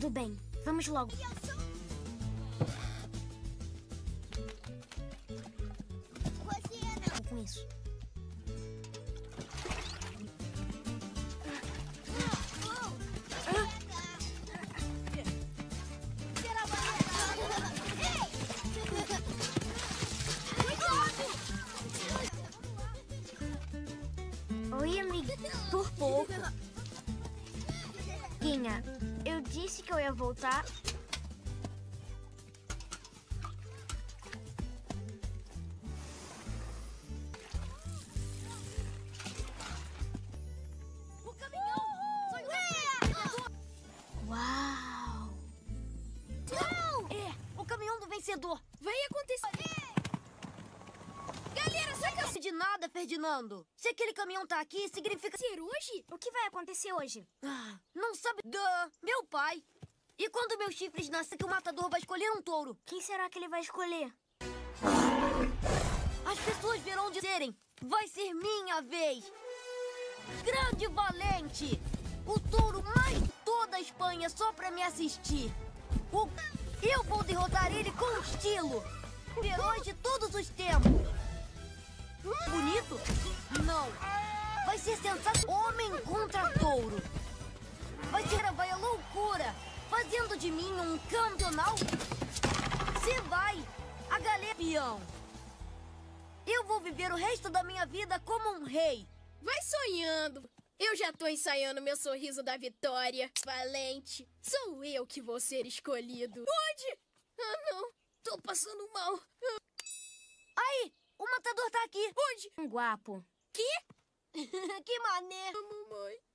Tudo bem, vamos logo. Que ia voltar. O caminhão! Sonho Uau! Não! É, o caminhão do vencedor. Vai acontecer! Galera, saca Não de nada, Ferdinando. Se aquele caminhão tá aqui, significa... ser hoje? O que vai acontecer hoje? Ah, não sabe... Duh, meu pai. E quando meus chifres nascer, que o matador vai escolher um touro? Quem será que ele vai escolher? As pessoas verão dizerem, vai ser minha vez. Grande valente! O touro mais de toda a Espanha só pra me assistir. O... Eu vou derrotar ele com estilo. Herói de todos os tempos. Bonito? Não. Vai ser sensacional. Homem contra touro. Vai ser vai a loucura. Fazendo de mim um campeonal. Se vai, a galera é peão. Eu vou viver o resto da minha vida como um rei. Vai sonhando. Eu já tô ensaiando meu sorriso da vitória. Valente. Sou eu que vou ser escolhido. Onde? Ah, não. Tô passando mal. Aí, o matador tá aqui. Onde? Um guapo. que maneiro. Mamãe.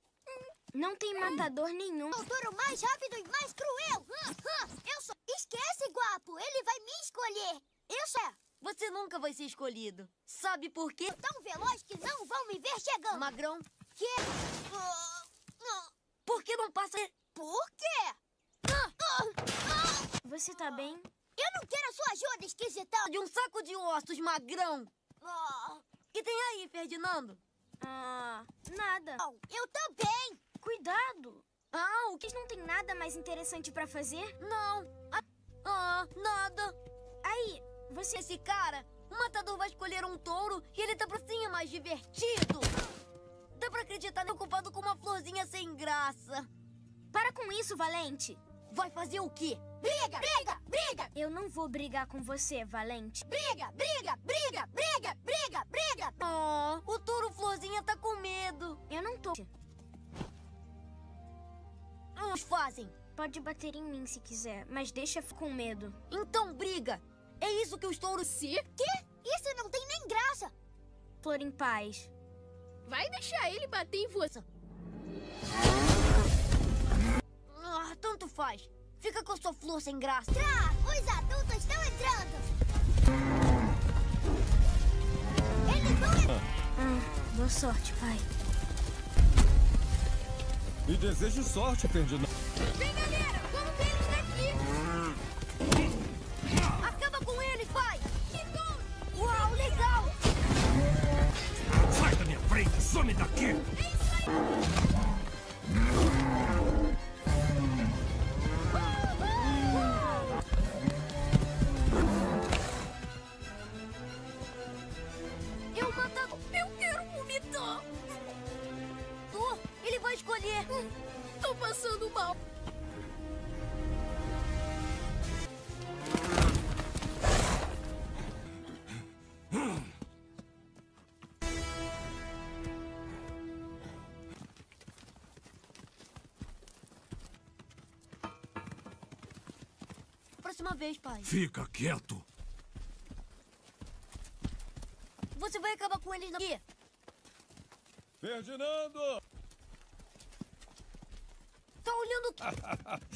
Não tem matador nenhum. O touro mais rápido e mais cruel. Hum, hum, Eu sou. Esquece, guapo. Ele vai me escolher. Eu sou Você nunca vai ser escolhido. Sabe por quê? tão veloz que não vão me ver chegando. Magrão, Que? Por que não passa... Por quê? Você tá bem? Eu não quero a sua ajuda, esquisitão. de um saco de ossos, magrão? Ah, Que tem aí, Ferdinando? Ah, nada. eu também. O que não tem nada mais interessante pra fazer? Não. Ah, ah, nada. Aí, você Esse cara, o matador vai escolher um touro e ele tá pra cima mais divertido. Dá pra acreditar nem ocupado com uma florzinha sem graça. para com isso, Valente. Vai fazer o quê? Briga, briga, briga, Eu não vou brigar com você, Valente. briga, briga, briga, briga, briga, briga. Oh, o touro florzinha tá com medo. Eu não tô. Os fazem. Pode bater em mim se quiser, mas deixa com medo. Então briga. É isso que os touros... Se? Quê? Isso não tem nem graça. Flor em paz. Vai deixar ele bater em você. Ah, tanto faz. Fica com a sua flor sem graça. Tra, os adultos estão entrando. Eles vão entrar. Ah, boa sorte, pai. E desejo sorte, Ferdinando. Vem, galera. Vamos ver eles daqui. Acaba com ele, pai. Que. Uau, legal. Sai da minha frente, some daqui! Eu escolher. Tô passando mal. Próxima vez, pai. Fica quieto. Você vai acabar com eles aqui. Ferdinando! Tá olhando o quê?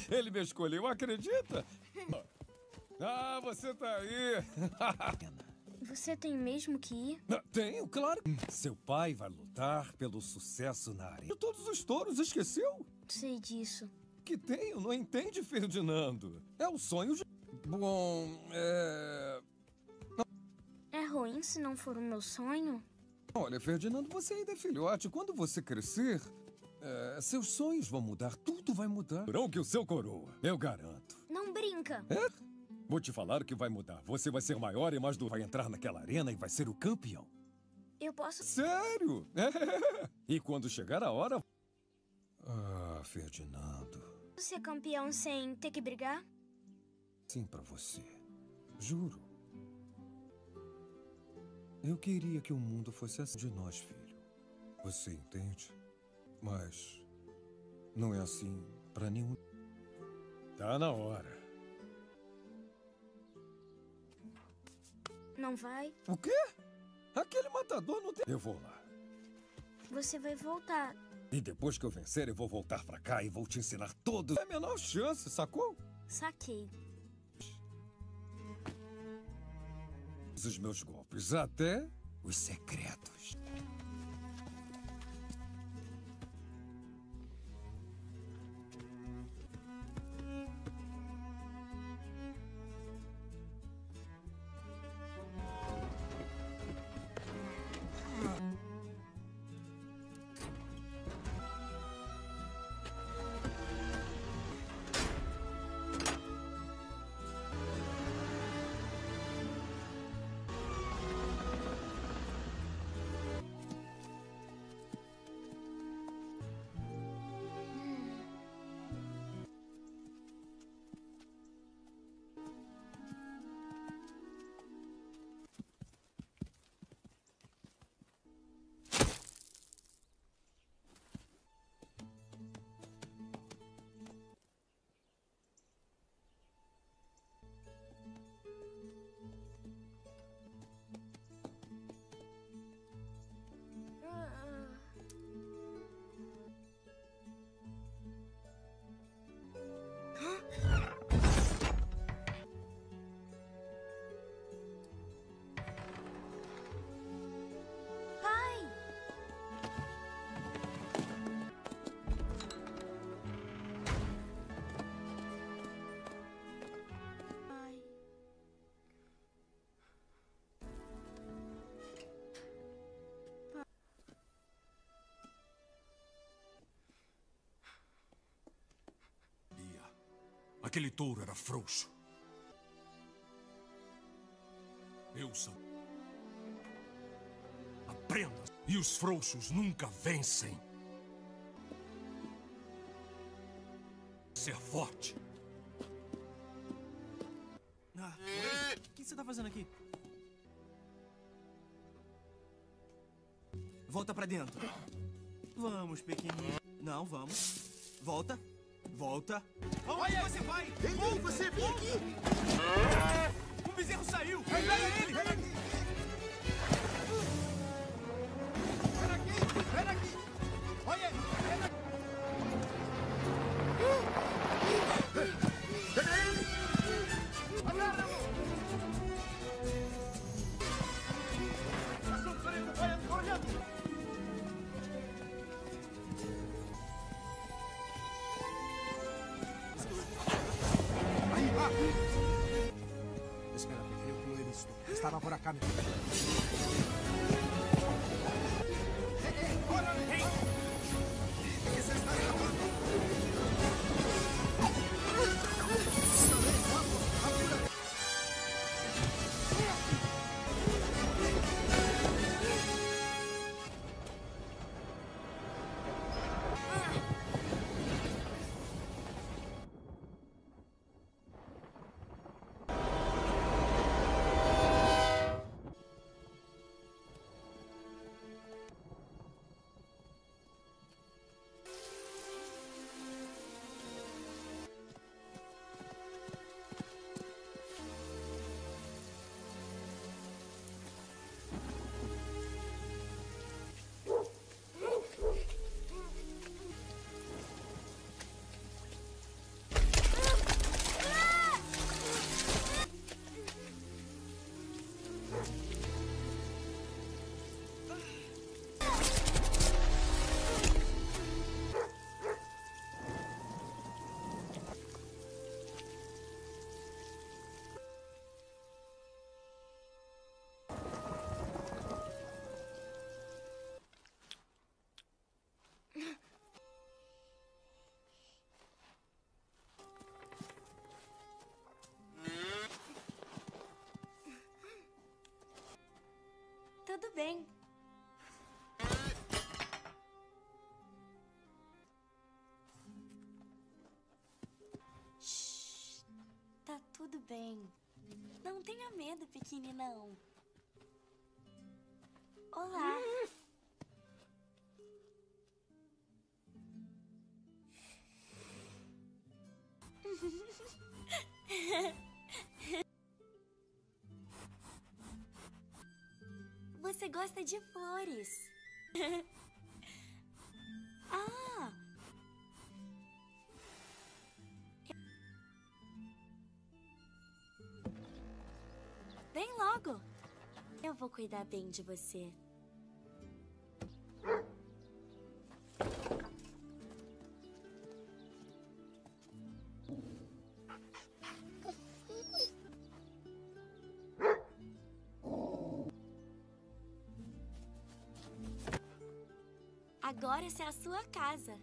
Ele me escolheu, acredita? Ah, você tá aí. Você tem mesmo que ir? Tenho, claro. Seu pai vai lutar pelo sucesso na área. Todos os touros, esqueceu? Sei disso. Que tenho, não entende, Ferdinando? É o sonho de... Bom, é... É ruim se não for o meu sonho? Olha, Ferdinando, você ainda é filhote. Quando você crescer, é, seus sonhos vão mudar, tudo vai mudar. Não que o seu coroa, eu garanto. Não brinca. É? Vou te falar o que vai mudar. Você vai ser maior e mais do. Vai entrar naquela arena e vai ser o campeão. Eu posso. Sério? É. E quando chegar a hora. Ah, Ferdinando. ser campeão sem ter que brigar? Sim, pra você. Juro. Eu queria que o mundo fosse assim de nós, filho. Você entende? Mas. Não é assim pra nenhum. Tá na hora. Não vai? O quê? Aquele matador não tem. Eu vou lá. Você vai voltar. E depois que eu vencer, eu vou voltar pra cá e vou te ensinar todos. É a menor chance, sacou? Saquei. Os meus golpes, até os secretos. Aquele touro era frouxo. Eu sou. Aprenda. E os frouxos nunca vencem. Ser forte. Ah? O que você tá fazendo aqui? Volta pra dentro. Vamos, pequenininho. Não, vamos. Volta. Volta. fight! estaba por acá. ¿Qué? Tudo bem. Tá tudo bem. Não tenha medo, pequeninão. Olá. Você flores. ah! Vem logo. Eu vou cuidar bem de você. Casa.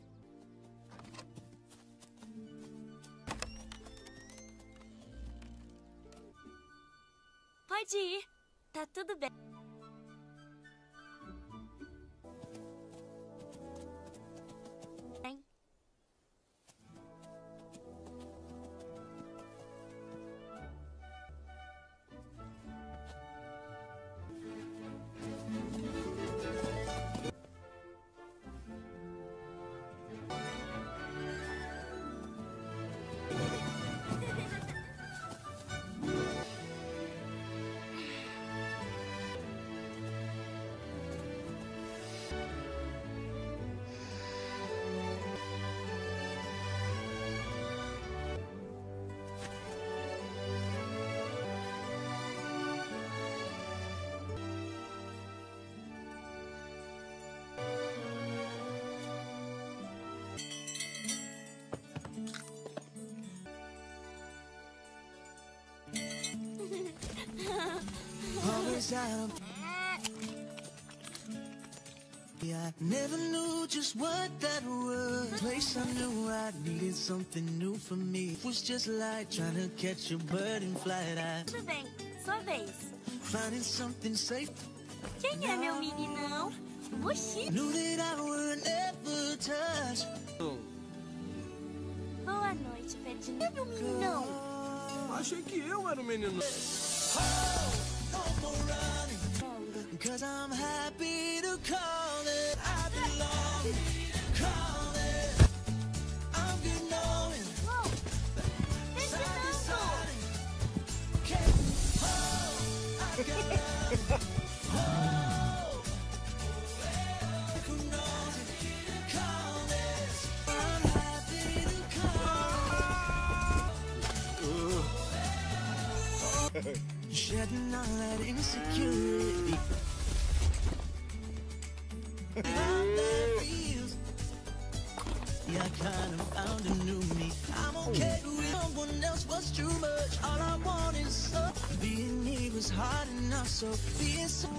Out of I never knew just what that was. Place I knew I needed something new for me. It was just like trying to catch a bird in flight. I Tudo bem. Sua vez. finding something safe. Quem é meu meninão? Oxi. Knew that I would never touch. Boa noite, Pedrinho. É meu meninão. Achei que eu era o menino. Oh! Cause I'm happy to call it. I belong. Call it. I'm good knowing. Side to side. Can't Yeah, I kind of found a new me. I'm okay with someone else was too much. All I want is some. Being me was hard enough, so being so.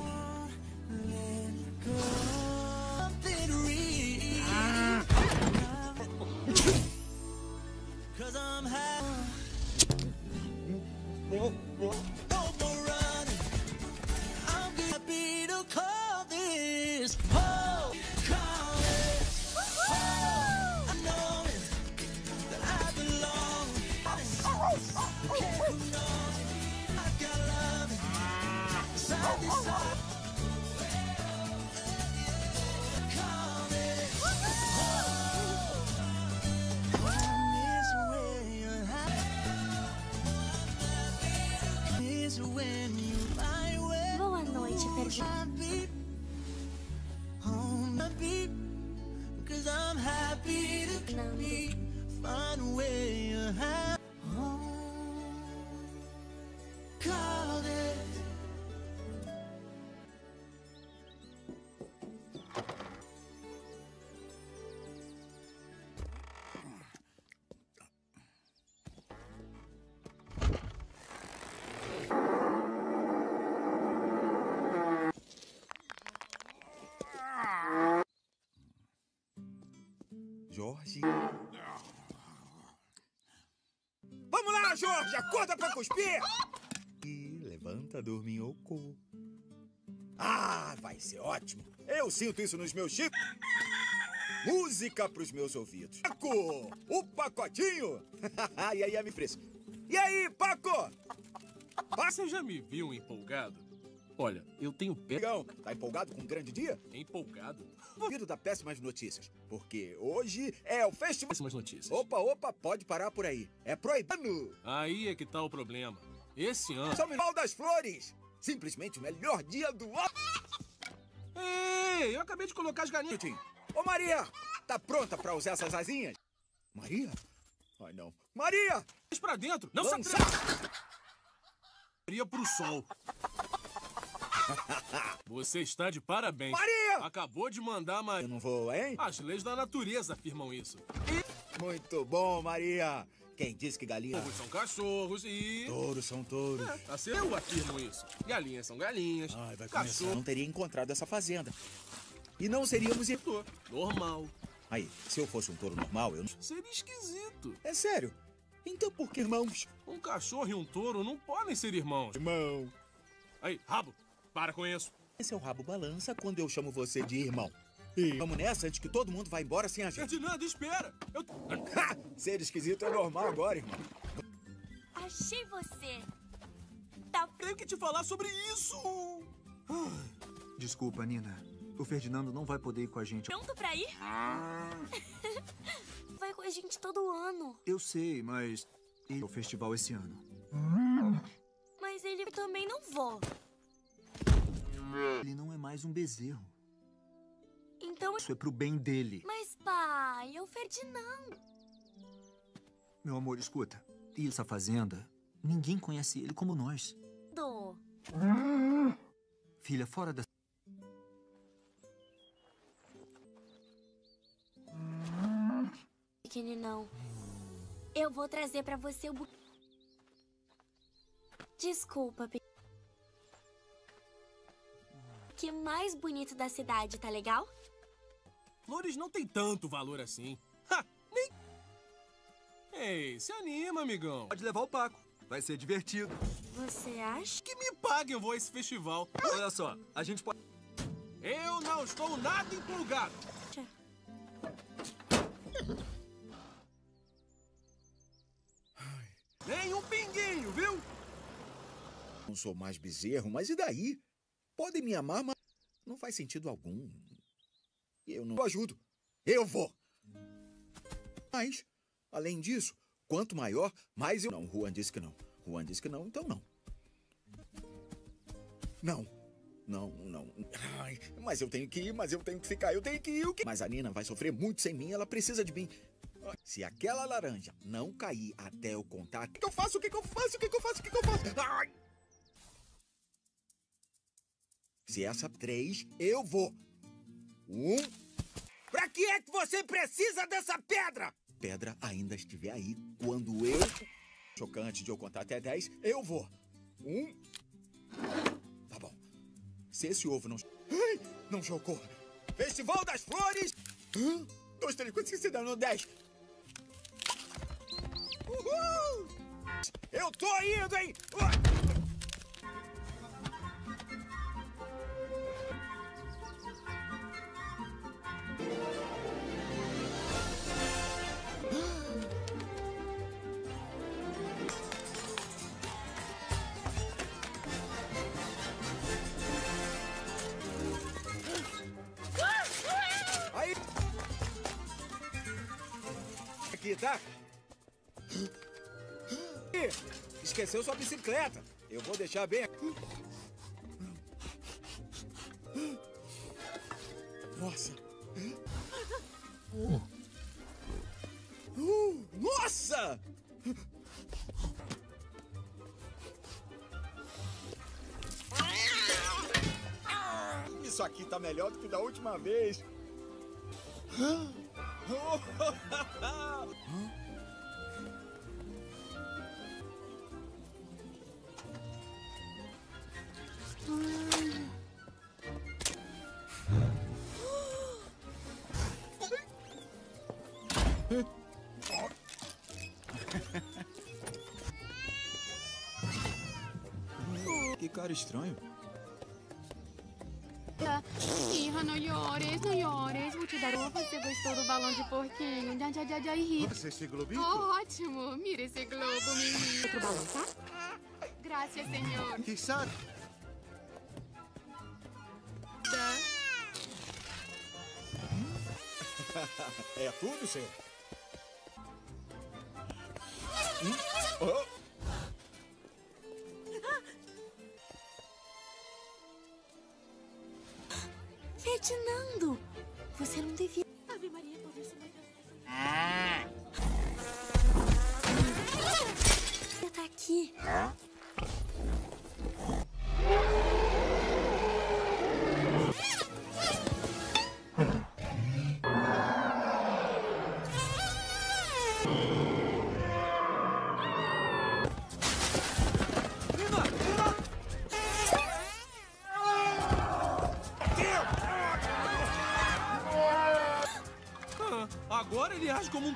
Jorge. Vamos lá, Jorge! Acorda pra cuspir! E levanta, dorminhoco. Ah, vai ser ótimo. Eu sinto isso nos meus chifres. Música pros meus ouvidos. Paco, o pacotinho. e aí, me fresco. E aí, Paco? Você já me viu empolgado? Olha, eu tenho pé. Legal. Tá empolgado com um grande dia? Empolgado? Ouvido da péssimas notícias. Porque hoje é o festival. Péssimas notícias. Opa, opa, pode parar por aí. É proibido. Aí é que tá o problema. Esse ano. São Miguel das Flores. Simplesmente o melhor dia do ano. Ei, eu acabei de colocar as galinhas. Ô, Maria, tá pronta pra usar essas asinhas? Maria? Ai, não. Maria! Diz pra dentro, não Lança! se Maria pro sol. Você está de parabéns. Maria! Acabou de mandar Maria. Eu não vou, hein? As leis da natureza afirmam isso. Muito bom, Maria. Quem disse que galinha... Touros são cachorros e... Touros são touros. É, tá certo? Eu afirmo isso. Galinhas são galinhas. Ai, vai Cachorro... começar. Não teria encontrado essa fazenda. E não seríamos... Normal. Aí, se eu fosse um touro normal, eu não... Seria esquisito. É sério? Então por que irmãos? Um cachorro e um touro não podem ser irmãos. Irmão. Aí, rabo, para com isso. Esse é o rabo balança quando eu chamo você de irmão. E vamos nessa antes que todo mundo vá embora sem a gente. Ferdinando, espera! Eu... Ha! Ser esquisito é normal agora, irmão. Achei você. Tá... Tenho que te falar sobre isso! Desculpa, Nina. O Ferdinando não vai poder ir com a gente. Pronto pra ir? vai com a gente todo ano. Eu sei, mas... E o festival esse ano? Mas ele também não vou. Ele não é mais um bezerro. Então... Isso é pro bem dele. Mas, pai, é o Ferdinando. Meu amor, escuta. E essa fazenda? Ninguém conhece ele como nós. Do. Filha, fora da... Pequeninão. Eu vou trazer pra você o bu... Desculpa, pe... Que mais bonito da cidade, tá legal? Flores não tem tanto valor assim. Ha! Nem... Ei, se anima, amigão. Pode levar o Paco. Vai ser divertido. Você acha? Que me paguem eu vou a esse festival. Olha só, a gente pode... Eu não estou nada empolgado. Nem um pinguinho, viu? Não sou mais bezerro, mas e daí? Podem me amar, mas não faz sentido algum. Eu não ajudo. Eu vou. Mas, além disso, quanto maior, mais eu... Não, Juan disse que não. Juan disse que não, então não. Não. Não, não. Ai, mas eu tenho que ir, mas eu tenho que ficar, eu tenho que ir. O que... Mas a Nina vai sofrer muito sem mim, ela precisa de mim. Se aquela laranja não cair até eu contar, o que, eu faço? O que, eu faço? O que, eu faço? O que eu faço? Ai! Se essa três, eu vou. Um. Pra que é que você precisa dessa pedra? Pedra ainda estiver aí quando eu. Chocante de eu contar até dez, eu vou. Um. Tá bom. Se esse ovo não. Ai, não chocou. Festival das Flores. Um, dois, três, quatro, cinco, seis, sete, oito, dez. Uhul! Eu tô indo, hein? Aí! Tá? Esqueceu sua bicicleta. Eu vou deixar bem. Nossa. Uh, nossa! Isso aqui tá melhor do que da última vez. Que cara estranho. Ah, não llores, não llores. Vou te dar uma. Você gostou do balão de porquinho? Já, já, já, já, e Você esse globito? Oh, ótimo. Mira esse globo, menino. Outro balão, tá? Graças, senhor. Quizá Tá. é tudo, senhor? Hum? Oh. Ferdinando, você não devia.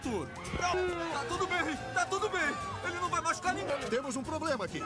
Um touro. Tá tudo bem, tá tudo bem. Ele não vai machucar ninguém. Temos um problema aqui.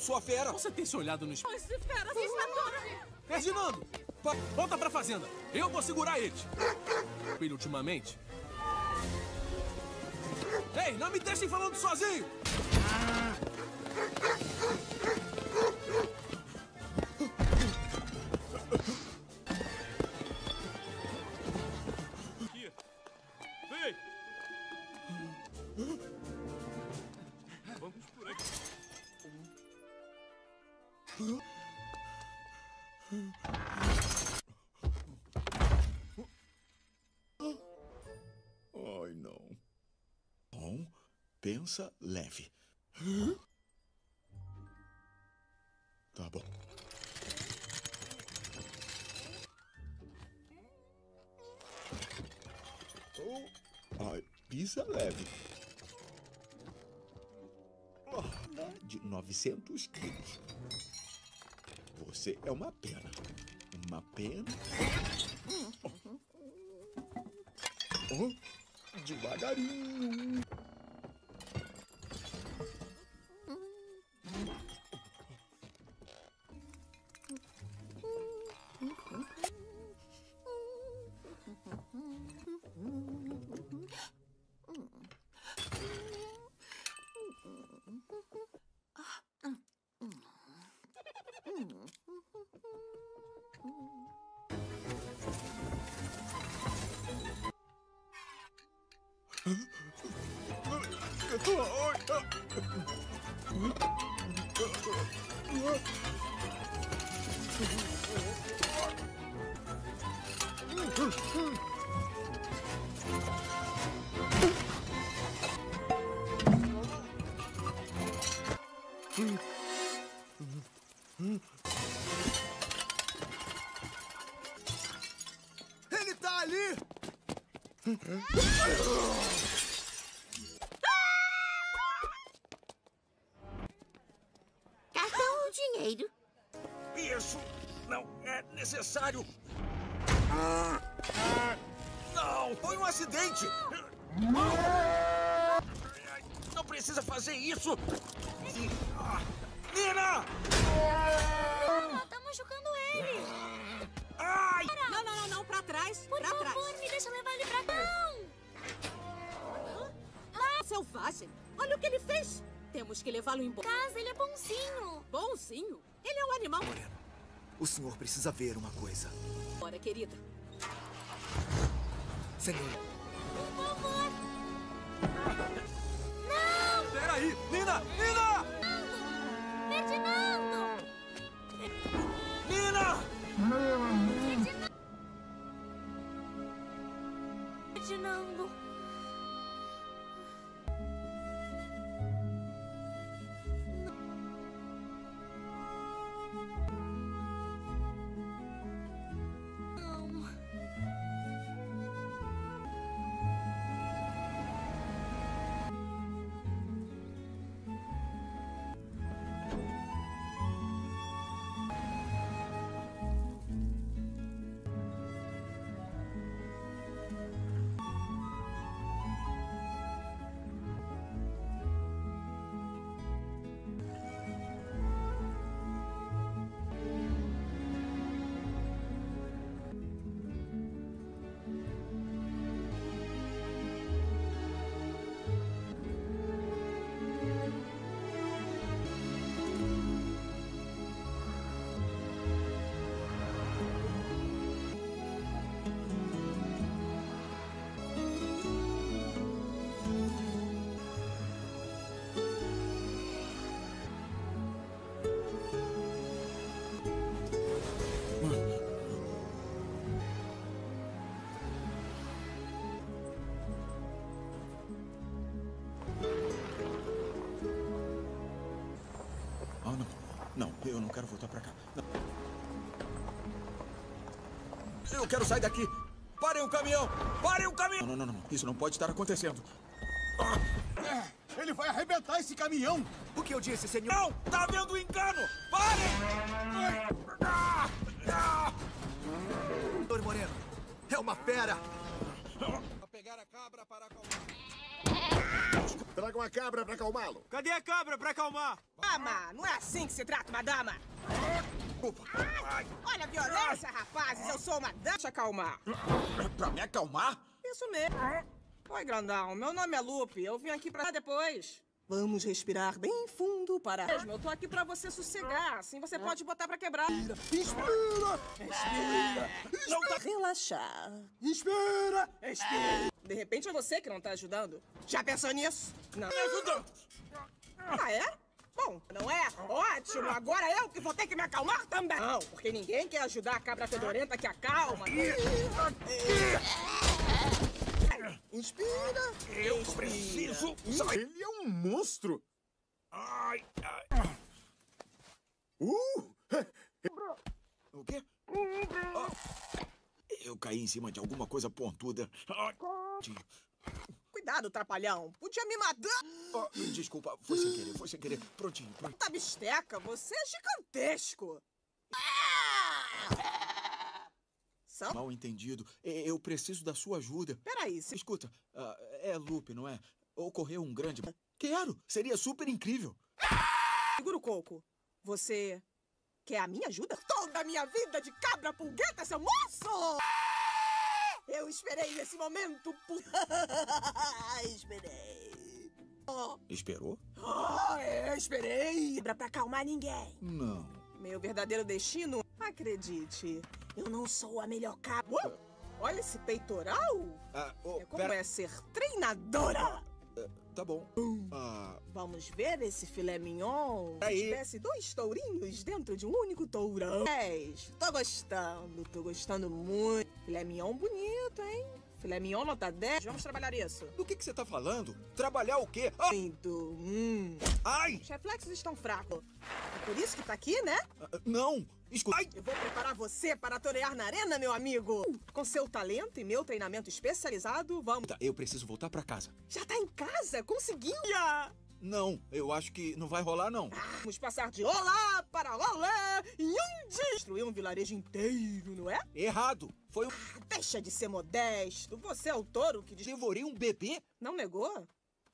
Sou a fera. Você tem se olhado no espelho? Esse fera se esmatou! Ferdinando! Volta pra fazenda! Eu vou segurar eles! Ele ultimamente? Ei, não me deixem falando sozinho! Pensa leve. Tá bom. Oh, ai, leve. Oh, de 900 quilos. Você é uma pena. Uma pena. Oh, devagarinho. Ele tá ali! Necessário. Não, foi um acidente. Não precisa fazer isso. Nina! Ela tá machucando ele! Ai! Não, não, não, não, pra trás! Por pra favor, trás! me deixa levar ele pra cá! Ah, selvagem! Olha o que ele fez! Temos que levá-lo embora. Casa, ele é bonzinho! Bonzinho? Ele é um animal. O senhor precisa ver uma coisa. Bora, querida. Senhor, Por favor! Peraí! Nina! Nina! Não. Eu não quero voltar pra cá. Não. Eu quero sair daqui. Parem o caminhão! Parem o caminhão! Não, não, não, não. Isso não pode estar acontecendo. Ele vai arrebentar esse caminhão! O que eu disse, senhor? Não! Tá havendo um engano! Parem! Doutor Moreno, é uma fera! Traga uma cabra pra acalmá-lo. Cadê a cabra pra acalmar? Dama, não é assim que se trata uma dama. Olha a violência, rapazes. Eu sou uma dama. Deixa acalmar. Pra me acalmar? Isso mesmo. Oi, grandão. Meu nome é Lupe. Eu vim aqui pra depois. Vamos respirar bem fundo para... Mesmo, eu tô aqui pra você sossegar. Assim você pode botar pra quebrar. Inspira! Respira. Não tá... Relaxar. Inspira! Respira. De repente é você que não tá ajudando. Já pensou nisso? Não. Me ajudou. Ah, é? Bom, não é? Ótimo! Agora eu que vou ter que me acalmar também! Não, porque ninguém quer ajudar a cabra fedorenta que acalma. Inspira. Eu preciso sair. Ele é um monstro! Ai, ai. Uh! O quê? Ah, eu caí em cima de alguma coisa pontuda. Ai, Cuidado, trapalhão. Podia me matar. ah, desculpa, foi sem querer, foi sem querer. Prontinho, prontinho. Tá bisteca, você é gigantesco. Mal entendido. Eu preciso da sua ajuda. Peraí, se... Escuta, ah, é Lupe, não é? Ocorreu um grande. Quero! Seria super incrível. Segura o coco. Você quer a minha ajuda? Toda a minha vida de cabra pulgueta, seu moço! Eu esperei esse momento por... esperei. Oh, Esperou? oh, eu esperei. Pra, pra acalmar ninguém. Não. Meu verdadeiro destino, acredite, eu não sou a melhor cabra. Uou, olha esse peitoral. Ah, oh, É como pera- é ser treinadora. Tá bom. Ah, Vamos ver esse filé mignon? Aí. Espécie dois tourinhos dentro de um único tourão. Dez. Tô gostando, tô gostando muito. Filé mignon bonito, hein? Filé mignon nota 10. Vamos trabalhar isso. do que, que você tá falando? Trabalhar o quê? Ah, Muito. Hum. ai! Os reflexos estão fracos. É por isso que tá aqui, né? Ah, Não! Escuta. Ai! Eu vou preparar você para torear na arena, meu amigo. Com seu talento e meu treinamento especializado, vamos. Tá, Eu preciso voltar pra casa. Já tá em casa? Conseguiu? Não, eu acho que não vai rolar, não. Vamos passar de olá para olá e um dia destruir um vilarejo inteiro, não é? Errado! Foi um. Deixa de ser modesto. Você é o touro que... Devorei um bebê? Não negou?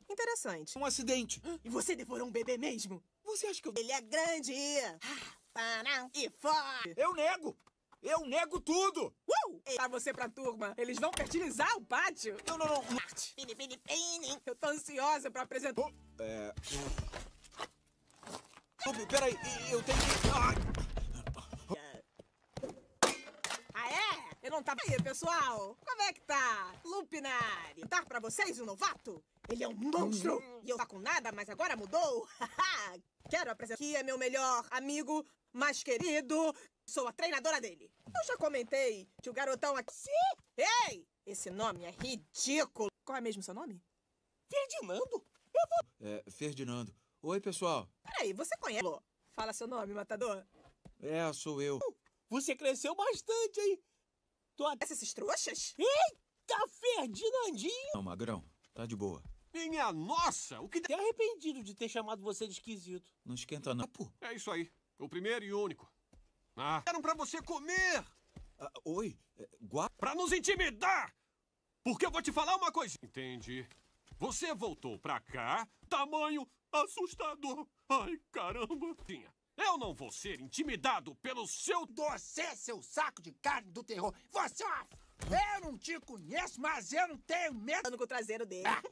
Interessante. Um acidente. E você devorou um bebê mesmo? Você acha que eu. Ele é grande. Ah, Para e fora. Eu nego! Eu nego tudo! Uh! Pra você pra turma. Eles vão fertilizar o pátio. Não, não, não. Eu tô ansiosa pra apresentar... É. Lupe, peraí, eu tenho que. Ah, é? Eu não tava aí, pessoal. Como é que tá? Lupinari. Tá pra vocês o novato? Ele é um monstro. E eu tá com nada, mas agora mudou. Quero apresentar aqui é meu melhor amigo, mais querido. Sou a treinadora dele. Eu já comentei que o garotão aqui... Sim! Ei! Esse nome é ridículo. Qual é mesmo seu nome? Ferdinando? Eu vou... É, Ferdinando. Oi, pessoal. Peraí, você conhece... Fala seu nome, matador. É, sou eu. Você cresceu bastante, hein? Tu adessa esses trouxas? Eita, Ferdinandinho! Não, Magrão. Tá de boa. Minha nossa! O que... Até arrependido de ter chamado você de esquisito. Não esquenta não. É isso aí. O primeiro e único. Ah, eram pra você comer! Ah, oi, é, gua... Pra nos intimidar! Porque eu vou te falar uma coisa. Entendi. Você voltou pra cá, tamanho assustador. Ai, caramba. Tinha. Eu não vou ser intimidado pelo seu... Você, seu saco de carne do terror. Você é uma... Eu não te conheço, mas eu não tenho medo com o traseiro dele. Ah,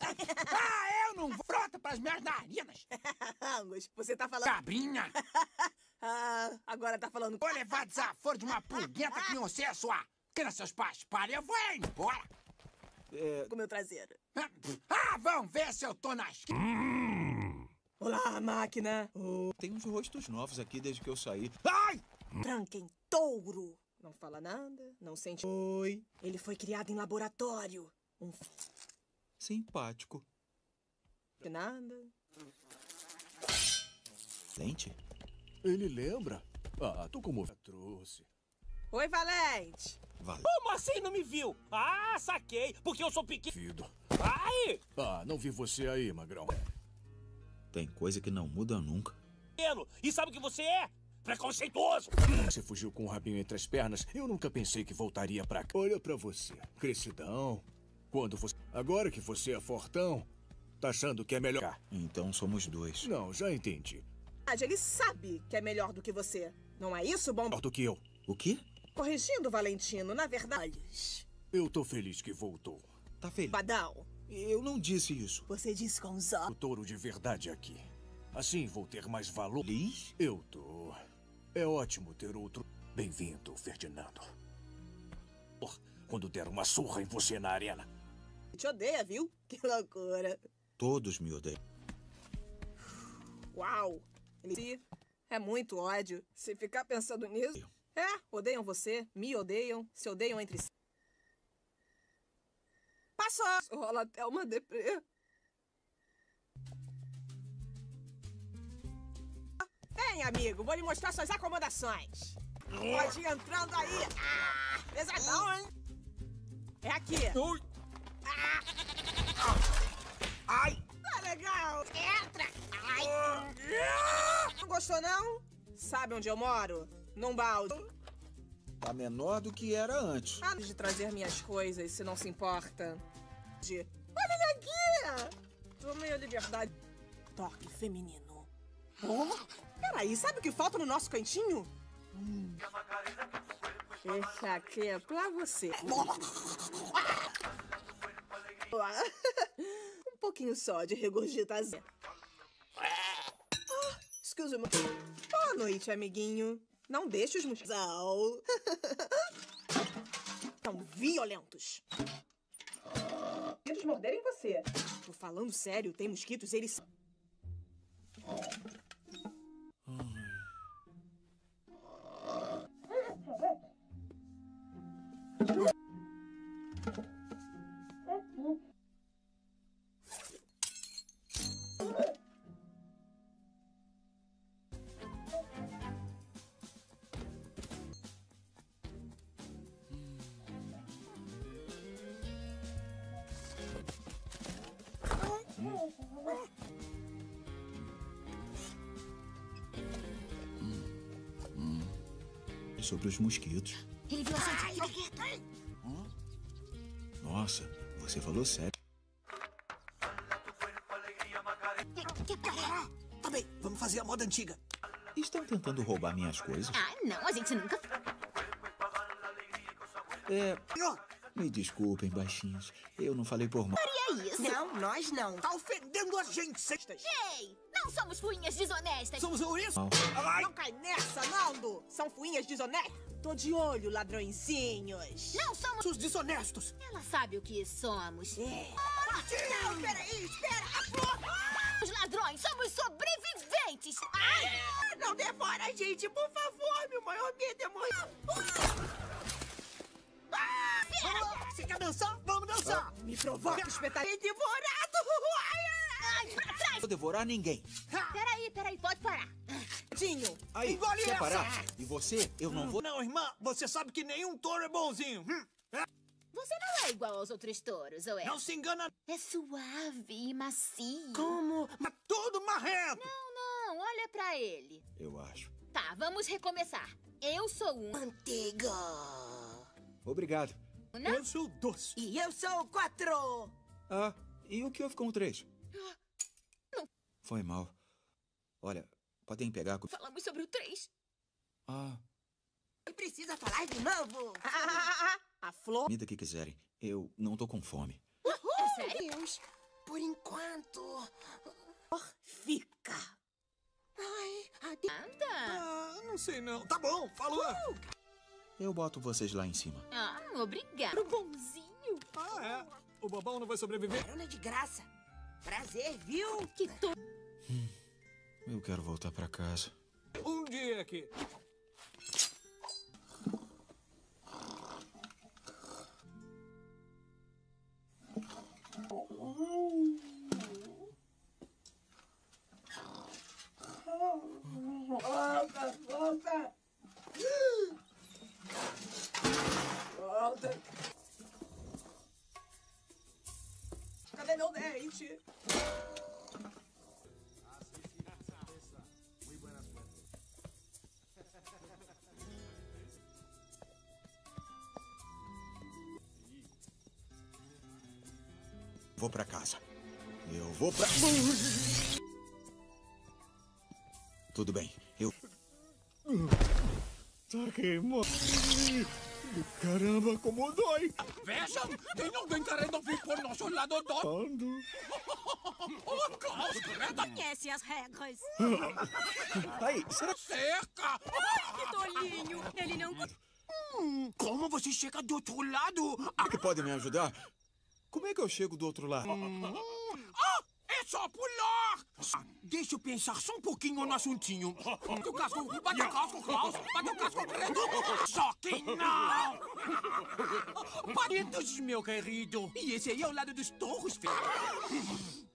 ah eu não vou frota pras minhas narinas. Angus, você tá falando... Cabrinha. ah, agora tá falando... Vou levar desaforo de uma pulguenta que você é sua. Queira seus pais parem, eu vou embora. É... Com o meu traseiro. Ah, vamos ver se eu tô na esquina. Hum. Olá, máquina. Oh. Tem uns rostos novos aqui desde que eu saí. Ai! Tranquem touro. Não fala nada, não sente. Oi. Ele foi criado em laboratório. Um. Simpático. Nada. Lente? Ele lembra? Ah, tô como trouxe. Oi, Valente. Vale. Como assim não me viu? Ah, saquei, porque eu sou pequeno. Fido. Ai! Ah, não vi você aí, Magrão. Tem coisa que não muda nunca. E sabe o que você é? Preconceituoso! Você fugiu com o rabinho entre as pernas. Eu nunca pensei que voltaria pra cá. Olha pra você. Crescidão. Quando você... Agora que você é fortão, tá achando que é melhor. Então somos dois. Não, já entendi. Ele sabe que é melhor do que você. Não é isso, bom? Melhor do que eu. O quê? Corrigindo, Valentino, na verdade. Eu tô feliz que voltou. Tá feliz? Badal. Eu não disse isso. Você disse com os O touro de verdade aqui. Assim vou ter mais valor. Feliz? Eu tô. É ótimo ter outro. Bem-vindo, Ferdinando. Quando der uma surra em você na arena. Te odeia, viu? Que loucura. Todos me odeiam. Uau! Ele é muito ódio. Se ficar pensando nisso. É, odeiam você, me odeiam, se odeiam entre si. Passou! Rola até uma deprê. Vem, amigo, vou lhe mostrar suas acomodações. Pode ir entrando aí. Ah, pesadão, hein? É aqui. Ah. Ai! Tá legal. Entra. Ai. Não gostou, não? Sabe onde eu moro? Num balde. Tá menor do que era antes. Antes de trazer minhas coisas, se não se importa. De... Olha ele aqui! Tomei a liberdade. Toque feminino. Oh, peraí, sabe o que falta no nosso cantinho? Hum. Esse aqui é pra você. um pouquinho só de regurgitação. Oh, excuse me. Boa noite, amiguinho. Não deixe os mosquitos. Tão violentos. Eles morderem você. Tô falando sério, tem mosquitos, eles. Sobre os mosquitos. Nossa, você falou sério. Tá bem, vamos fazer a moda antiga. Estão tentando roubar minhas coisas? Ah, não, a gente nunca. É. Me desculpem, baixinhos. Eu não falei por mal. Faria isso. Não, nós não. Tá ofendendo a gente, sextas. Ei, Não somos fuinhas desonestas. Somos ouriços? Ai. Não cai nessa, Naldo! São fuinhas desonestas. Tô de olho, ladrõezinhos. Não somos os desonestos. Ela sabe o que somos. É. Não, peraí, espera. A flor. Os ladrões somos sobreviventes. Ai. Não devora a gente, por favor. Meu maior medo é morrer. Ah, Você quer dançar? Vamos dançar. Me provoca, espetalhei devorado. Ai, pra trás. Vou devorar ninguém. Peraí, peraí, pode parar. Tinho, Aí, Engole quer essa. parar? E você? Eu não vou... Não, irmã, você sabe que nenhum touro é bonzinho. Hum? Você não é igual aos outros touros, ou é? Não se engana. É suave e macio. Como? Mas tudo marrento. Não, não, olha pra ele. Eu acho. Tá, vamos recomeçar. Eu sou um... Manteiga. Obrigado. Não? Eu sou doce. E eu sou o quatro. Ah, e o que houve com o três? Foi mal. Olha, podem pegar... com- Falamos sobre o 3. Ah, Precisa falar de novo. Ah, a flor. comida que quiserem. Eu não tô com fome. É sério? Deus, por enquanto. Fica. Ai, ade... Anda. Ah, não sei não. Tá bom, falou. Eu boto vocês lá em cima. Ah, obrigado, bonzinho. Ah, é. O bobão não vai sobreviver. Carona de graça. Prazer, viu? Que to... Eu quero voltar pra casa. Um dia aqui. Volta, volta. Volta. Cadê meu dente? Vou pra casa. Eu vou pra... Tudo bem, eu... Tá queimando. Caramba, como dói. Vejam, tem alguém querendo vir por nosso lado do... Ando. Oh, Klaus, credo. Conhece as regras. Aí, será... Cerca! Que tolinho. Ele não... Hum, como você chega do outro lado? Ah, que pode me ajudar? Como é que eu chego do outro lado? Ah, é só pular! Ah, Deixa eu pensar só um pouquinho no assuntinho. Bate o casco, bate o casco, Klaus! Bate o casco, credo! Só que não! Paridos, meu querido! E esse aí é o lado dos touros, filho.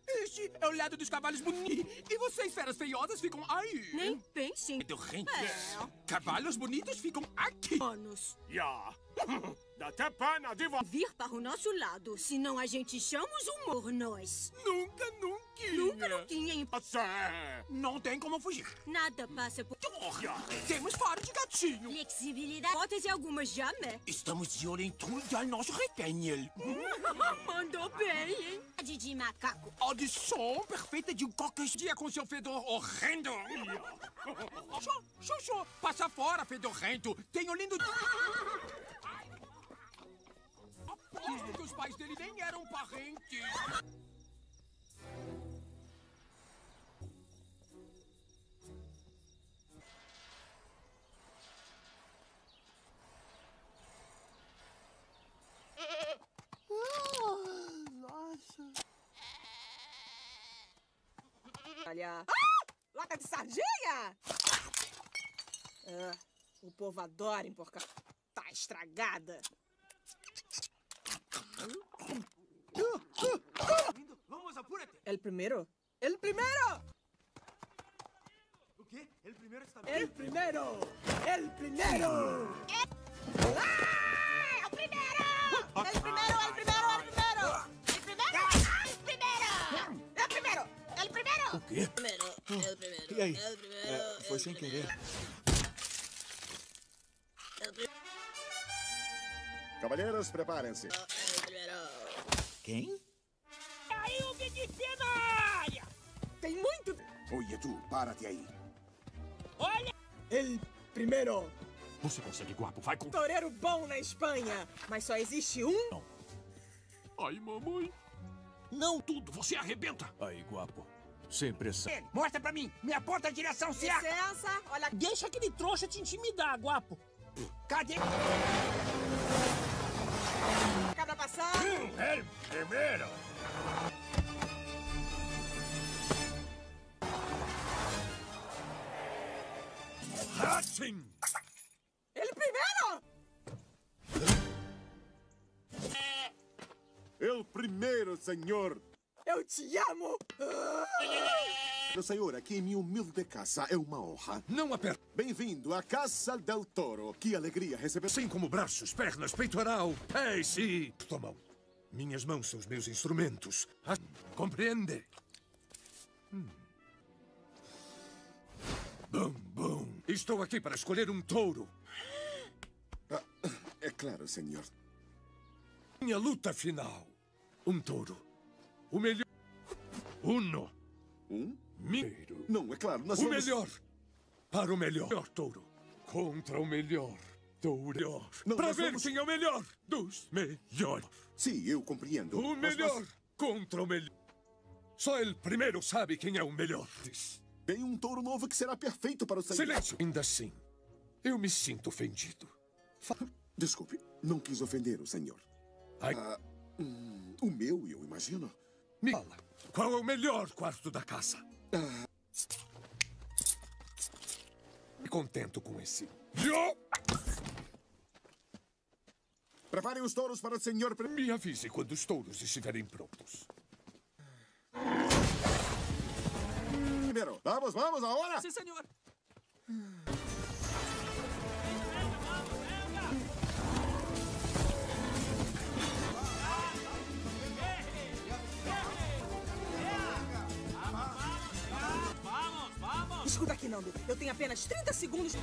Este é o lado dos cavalos bonitos. E vocês, feras feiosas, ficam aí. Nem pensem. Dorrentes. É. Cavalos bonitos ficam aqui. Anos. Ja. Da tepana de. Vir para o nosso lado, senão a gente chama os humor nós. Nunca, nunca. Nunca, nunca. Em... Não tem como fugir. Nada passa por... Olha, temos faro de gatinho. Flexibilidade. Hipótese alguma jamais. Estamos de olho em tudo ao nosso retenho. Mandou bem, hein? Didi macaco. Audição perfeita de qualquer dia com seu fedor horrendo. Xô, xô, xô. Passa fora, fedorrento. Tenho lindo... Aposto que os pais dele nem eram parentes. Nossa. Olha. Ah! Lata de sardinha! Ah, o povo adora emporcar. Tá estragada. Vamos, apúrate. El primero. El primero. O quê? Ele primeiro está El primero. El primero. ¡Ah! ¡El primero! ¡El primero, el primero, el primero! ¡El primero! ¡El primero! El primero. El primero. O quê? Primero. El primero. E aí? El primero. É, foi sem querer. El primero. Quem? Aí o medicina! Tem muito. Oye, tu, párate aí. Olha! El primero. Você consegue, guapo. Vai com... Toreiro bom na Espanha, mas só existe um. Ai, mamãe. Não tudo, você arrebenta. Aí, guapo. Sem pressão. Ele, mostra pra mim. Me aponta a direção certa. Licença, olha... Deixa aquele trouxa te intimidar, guapo. Cadê? Cabra passando. Ele primeiro. Assim! Ele primeiro! Eu primeiro, senhor. Eu te amo! Meu senhor, aqui em minha humilde casa é uma honra. Não aperta. Bem-vindo à Casa del Toro. Que alegria receber... Assim como braços, pernas, peitoral, pés e... Tomam. Minhas mãos são os meus instrumentos. Ah, compreende? Hum. Bum, bum. Estou aqui para escolher um touro. Ah, é claro, senhor. Minha luta final. Um touro. O melhor. Uno. Um? Não, é claro, nós o vamos... melhor. Para o melhor. melhor touro. Contra o melhor. Touro. Não, para ver vamos- quem é o melhor dos melhores. Sim, eu compreendo. O melhor nós- contra o melhor. Só ele primeiro sabe quem é o melhor. Tem um touro novo que será perfeito para o senhor. Silêncio. Ainda assim, eu me sinto ofendido. Desculpe, não quis ofender o senhor. Ai. Ah, hum, o meu, eu imagino. Me fala, qual é o melhor quarto da casa? Ah, Me contento com esse. Preparem os touros para o senhor... pre- me avise quando os touros estiverem prontos. Primeiro, vamos, vamos, agora! Sim, senhor. Escuta aqui, Nando. Eu tenho apenas 30 segundos.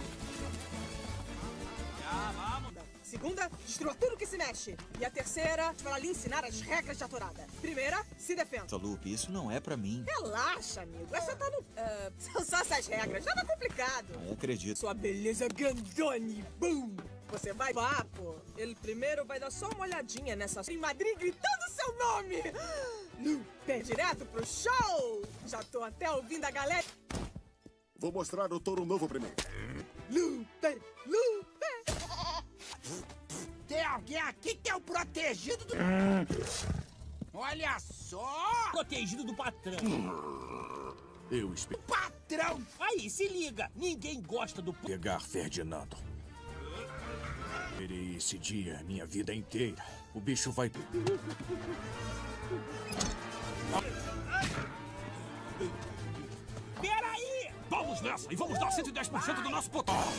Já, vamos. Segunda, destrua tudo que se mexe. E a terceira, para lhe ensinar as regras de aturada. Primeira, se defenda. Lupe, isso não é pra mim. Relaxa, amigo. Essa tá no. ah, são só essas regras. Nada complicado. Eu acredito. Sua beleza grandone. Bum! Você vai papo. Ele primeiro vai dar só uma olhadinha nessa em Madrid gritando seu nome. Lupe, direto pro show. Já tô até ouvindo a galera. Vou mostrar o touro novo primeiro. Lupe, Lupe. Tem alguém aqui que é o protegido do... Olha só! Protegido do patrão. Eu espero Patrão! Aí, se liga. Ninguém gosta do... pegar Ferdinando. Esperei esse dia minha vida inteira. O bicho vai. Vamos nessa e vamos dar 110% do nosso potencial.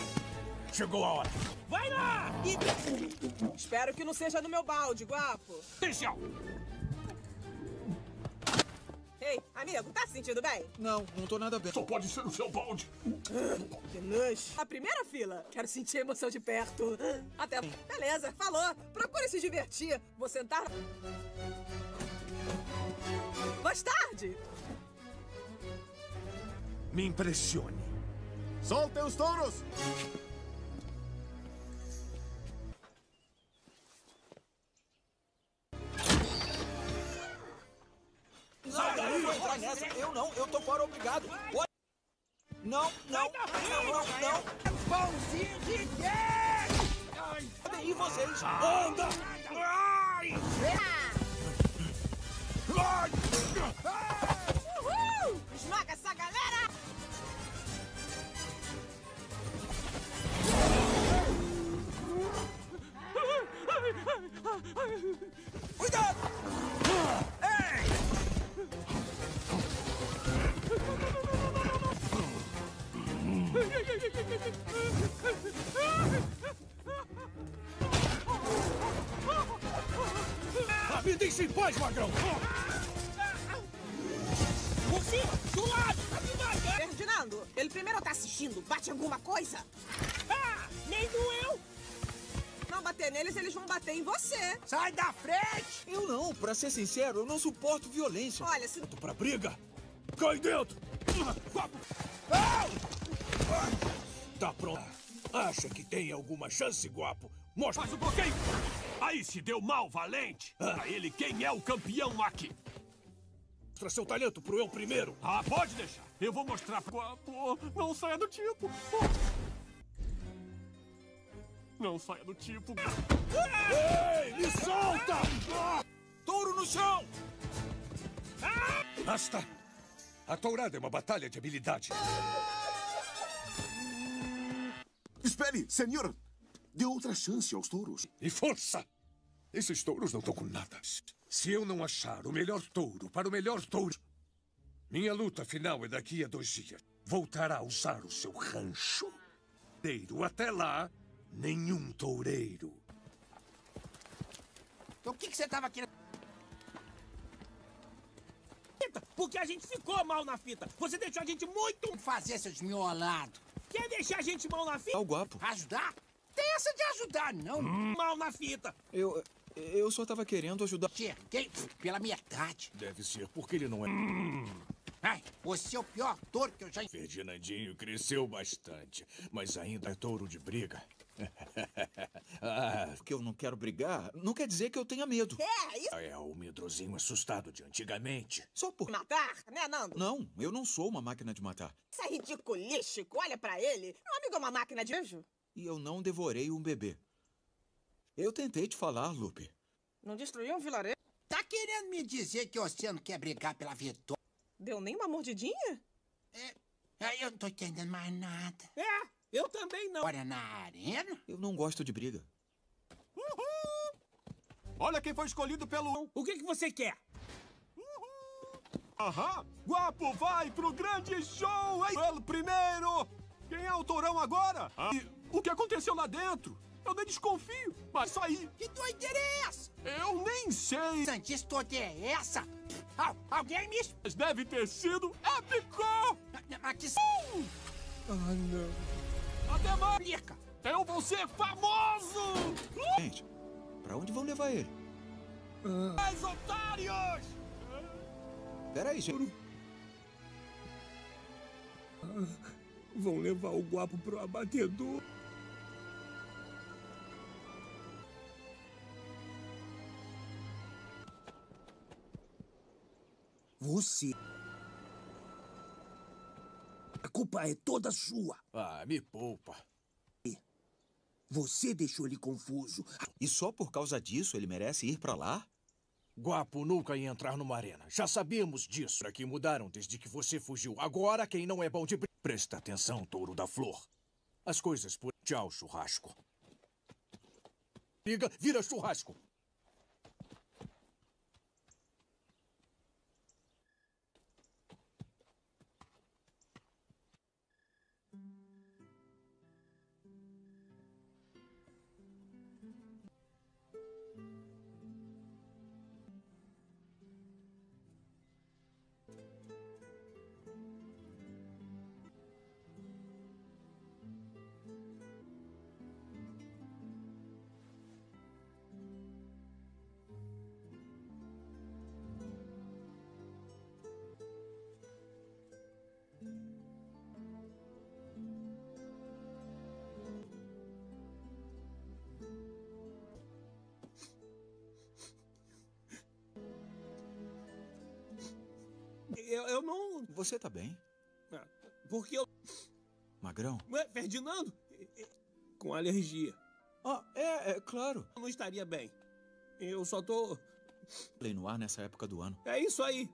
Chegou a hora. Vai lá! E... Espero que não seja no meu balde, guapo. Potencial. Ei, amigo, tá se sentindo bem? Não, não tô nada bem. Só pode ser o seu balde. Que nojo. A primeira fila. Quero sentir a emoção de perto. Até. Beleza, falou. Procure se divertir. Vou sentar. Mais tarde. Me impressione. Soltem os touros! Sai daí! Vou entrar nessa. Eu não, eu tô fora, obrigado. Não, não, não, não, não. Pãozinho de Deus! Ir vocês. Anda! Ai! Uhul! Cuidado! Ei! A vida em si, paz, magrão! Você, do lado! Tá! Ferdinando, ele primeiro tá assistindo. Bate alguma coisa? Ah! Nem doeu! Não bater neles, eles vão bater em você. Sai da frente! Eu não, pra ser sincero, eu não suporto violência. Olha, se... Tô pra briga! Cai dentro! Tá pronto? Acha que tem alguma chance, guapo? Mostra! Faz o bloqueio. Aí se deu mal, valente. Pra ele, quem é o campeão aqui? Mostra seu talento pro eu primeiro. Ah, pode deixar. Eu vou mostrar pro Guapo. Não saia do tipo. Não saia do tipo. Ei, me solta! Touro no chão! Basta! A tourada é uma batalha de habilidade. Espere, senhor! Dê outra chance aos touros. E força! Esses touros não estão com nada. Se eu não achar o melhor touro para o melhor touro, minha luta final é daqui a dois dias. Voltará a usar o seu rancho. Toureiro, Até lá, nenhum toureiro. Então o que, que você tava querendo? Porque a gente ficou mal na fita. Você deixou a gente muito... Fazer seus miolados. Quer deixar a gente mal na fita? É o guapo. Ajudar? Tem essa de ajudar, não. Mal na fita. Eu. Eu só tava querendo ajudar. Cheguei pela metade. Deve ser porque ele não é. Ai, você é o pior touro que eu já... Ferdinandinho cresceu bastante, mas ainda é touro de briga. ah, que eu não quero brigar não quer dizer que eu tenha medo. É, isso... É o medrosinho assustado de antigamente. Só por... Matar, né, Nando? Não, eu não sou uma máquina de matar. Isso é ridiculístico, olha pra ele. Meu amigo é uma máquina de beijo. E eu não devorei um bebê. Eu tentei te falar, Lupe. Não destruiu um vilarejo? Tá querendo me dizer que você não quer brigar pela vitória? Deu nem uma mordidinha? É, eu não tô entendendo mais nada. É, eu também não. Olha, na arena? Eu não gosto de briga. Olha quem foi escolhido pelo... O que, que você quer? Aham! Guapo vai pro grande show, hein? Pelo primeiro! Quem é o tourão agora? Ah, e o que aconteceu lá dentro? Eu nem desconfio, mas isso aí... Que doideira é essa? Eu nem sei! Santis toda é essa? Al alguém me... Mas deve ter sido épico! Aqui... Ah, não. Até mais! Eu vou ser famoso! Gente, pra onde vão levar ele? Mais otários! Peraí, gente. Ah, vão levar o guapo pro abatedor. Você. A culpa é toda sua. Ah, me poupa. Você deixou ele confuso. E só por causa disso ele merece ir pra lá? Guapo nunca ia entrar numa arena. Já sabíamos disso. Aqui mudaram desde que você fugiu. Agora quem não é bom de. Presta atenção, touro da flor. As coisas por. Tchau, churrasco. Liga, vira churrasco. Eu, eu não. Você tá bem? Ah, Porque eu. Magrão? Ué, Ferdinando? Com alergia. Ah, é, é claro. Eu não estaria bem. Eu só tô. Play no ar nessa época do ano. É isso aí.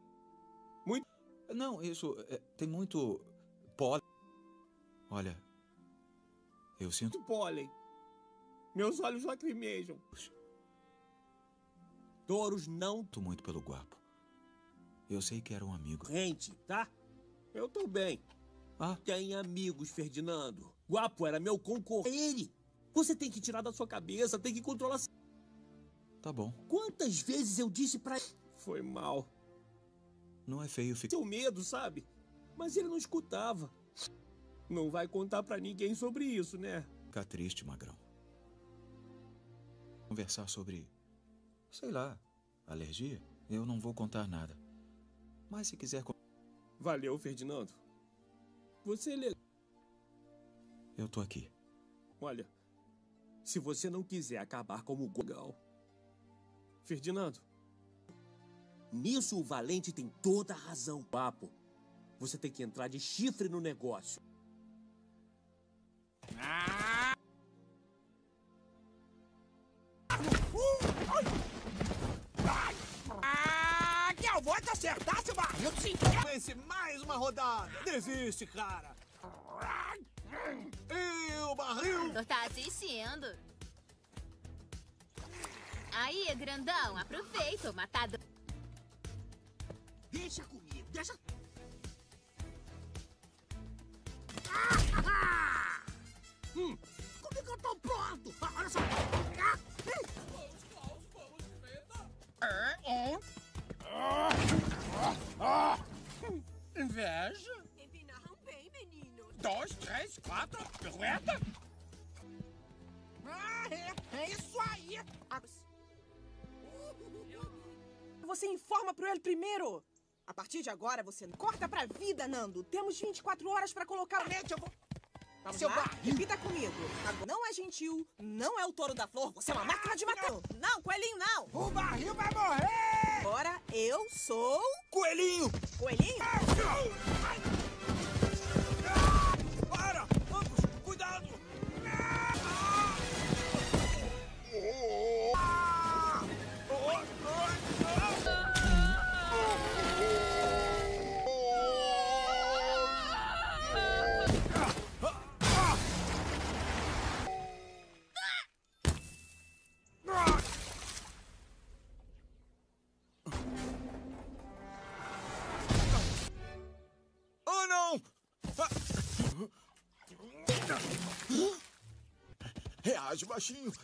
Muito. Não, isso. é, tem muito. pólen. Olha. Eu sinto. pólen. Meus olhos lacrimejam. Touros não. Tô muito pelo guapo. Eu sei que era um amigo. Gente, tá? Eu tô bem. Ah? Tem amigos, Ferdinando. Guapo era meu concorrente. Ele. Você tem que tirar da sua cabeça, tem que controlar. Tá bom. Quantas vezes eu disse pra ele. Foi mal. Não é feio ficar. Seu medo, sabe? Mas ele não escutava. Não vai contar pra ninguém sobre isso, né? Ficar triste, Magrão. Conversar sobre. Sei lá. Alergia? Eu não vou contar nada. Mas se quiser. Valeu, Ferdinando. Você é legal. Eu tô aqui. Olha, se você não quiser acabar como o Gogal. Ferdinando, Nisso o Valente tem toda a razão, papo. Você tem que entrar de chifre no negócio. Ah, de cinquenta. Vence mais uma rodada. Desiste, cara. E o barril? Tu tá assistindo. Aí, grandão, aproveita o matador. Deixa comigo, deixa... Hum, como é que eu tô pronto? Ah, olha só. Ah, Ah, hum, Inveja? Empinaram bem, meninos. Dois, três, quatro, pirueta. Ah, é, é isso aí. Você informa pro ele primeiro. A partir de agora, você corta pra vida, Nando. Temos 24 horas pra colocar... Realmente, eu vou... Vamos Seu lá? barril. Repita comigo. Não é gentil, não é o touro da flor, você é uma máquina de matar. Não, coelhinho, não. O barril vai morrer. Agora eu sou... Coelhinho. Coelhinho? Para!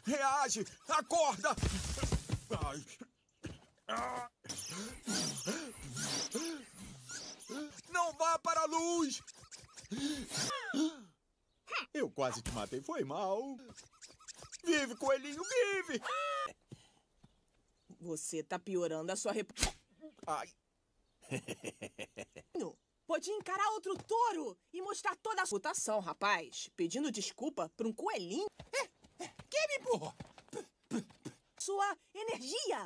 Reage! Acorda! Ai. Não vá para a luz! Eu quase te matei, foi mal. Vive, coelhinho, vive! Você tá piorando a sua reputação. Ai. Pode encarar outro touro e mostrar toda a reputação, rapaz. Pedindo desculpa pra um coelhinho. Quem me empurrou? Sua energia!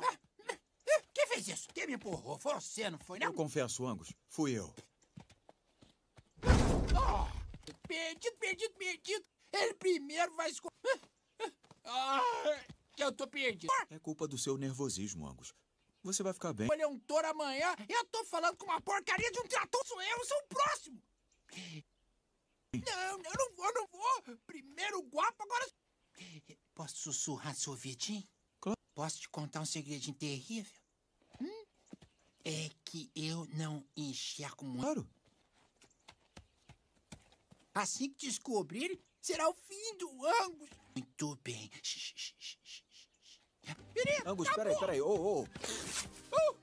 Quem fez isso? Quem me empurrou? Foi você, não foi, não? Eu confesso, Angus, fui eu. Oh, perdido, perdido, perdido. Ele primeiro vai escolher. Ah, eu tô perdido. É culpa do seu nervosismo, Angus. Você vai ficar bem. Escolher um touro amanhã. Eu tô falando com uma porcaria de um trator. Sou eu, eu sou o próximo. Não, eu não vou, não vou. Primeiro o guapo, agora... Posso sussurrar seu ouvidinho? Claro. Posso te contar um segredinho terrível? Hum? É que eu não enxergo muito. Claro. Assim que descobrir, será o fim do Angus. Muito bem. Menino, Angus, peraí, peraí. Ô, ô. Uh,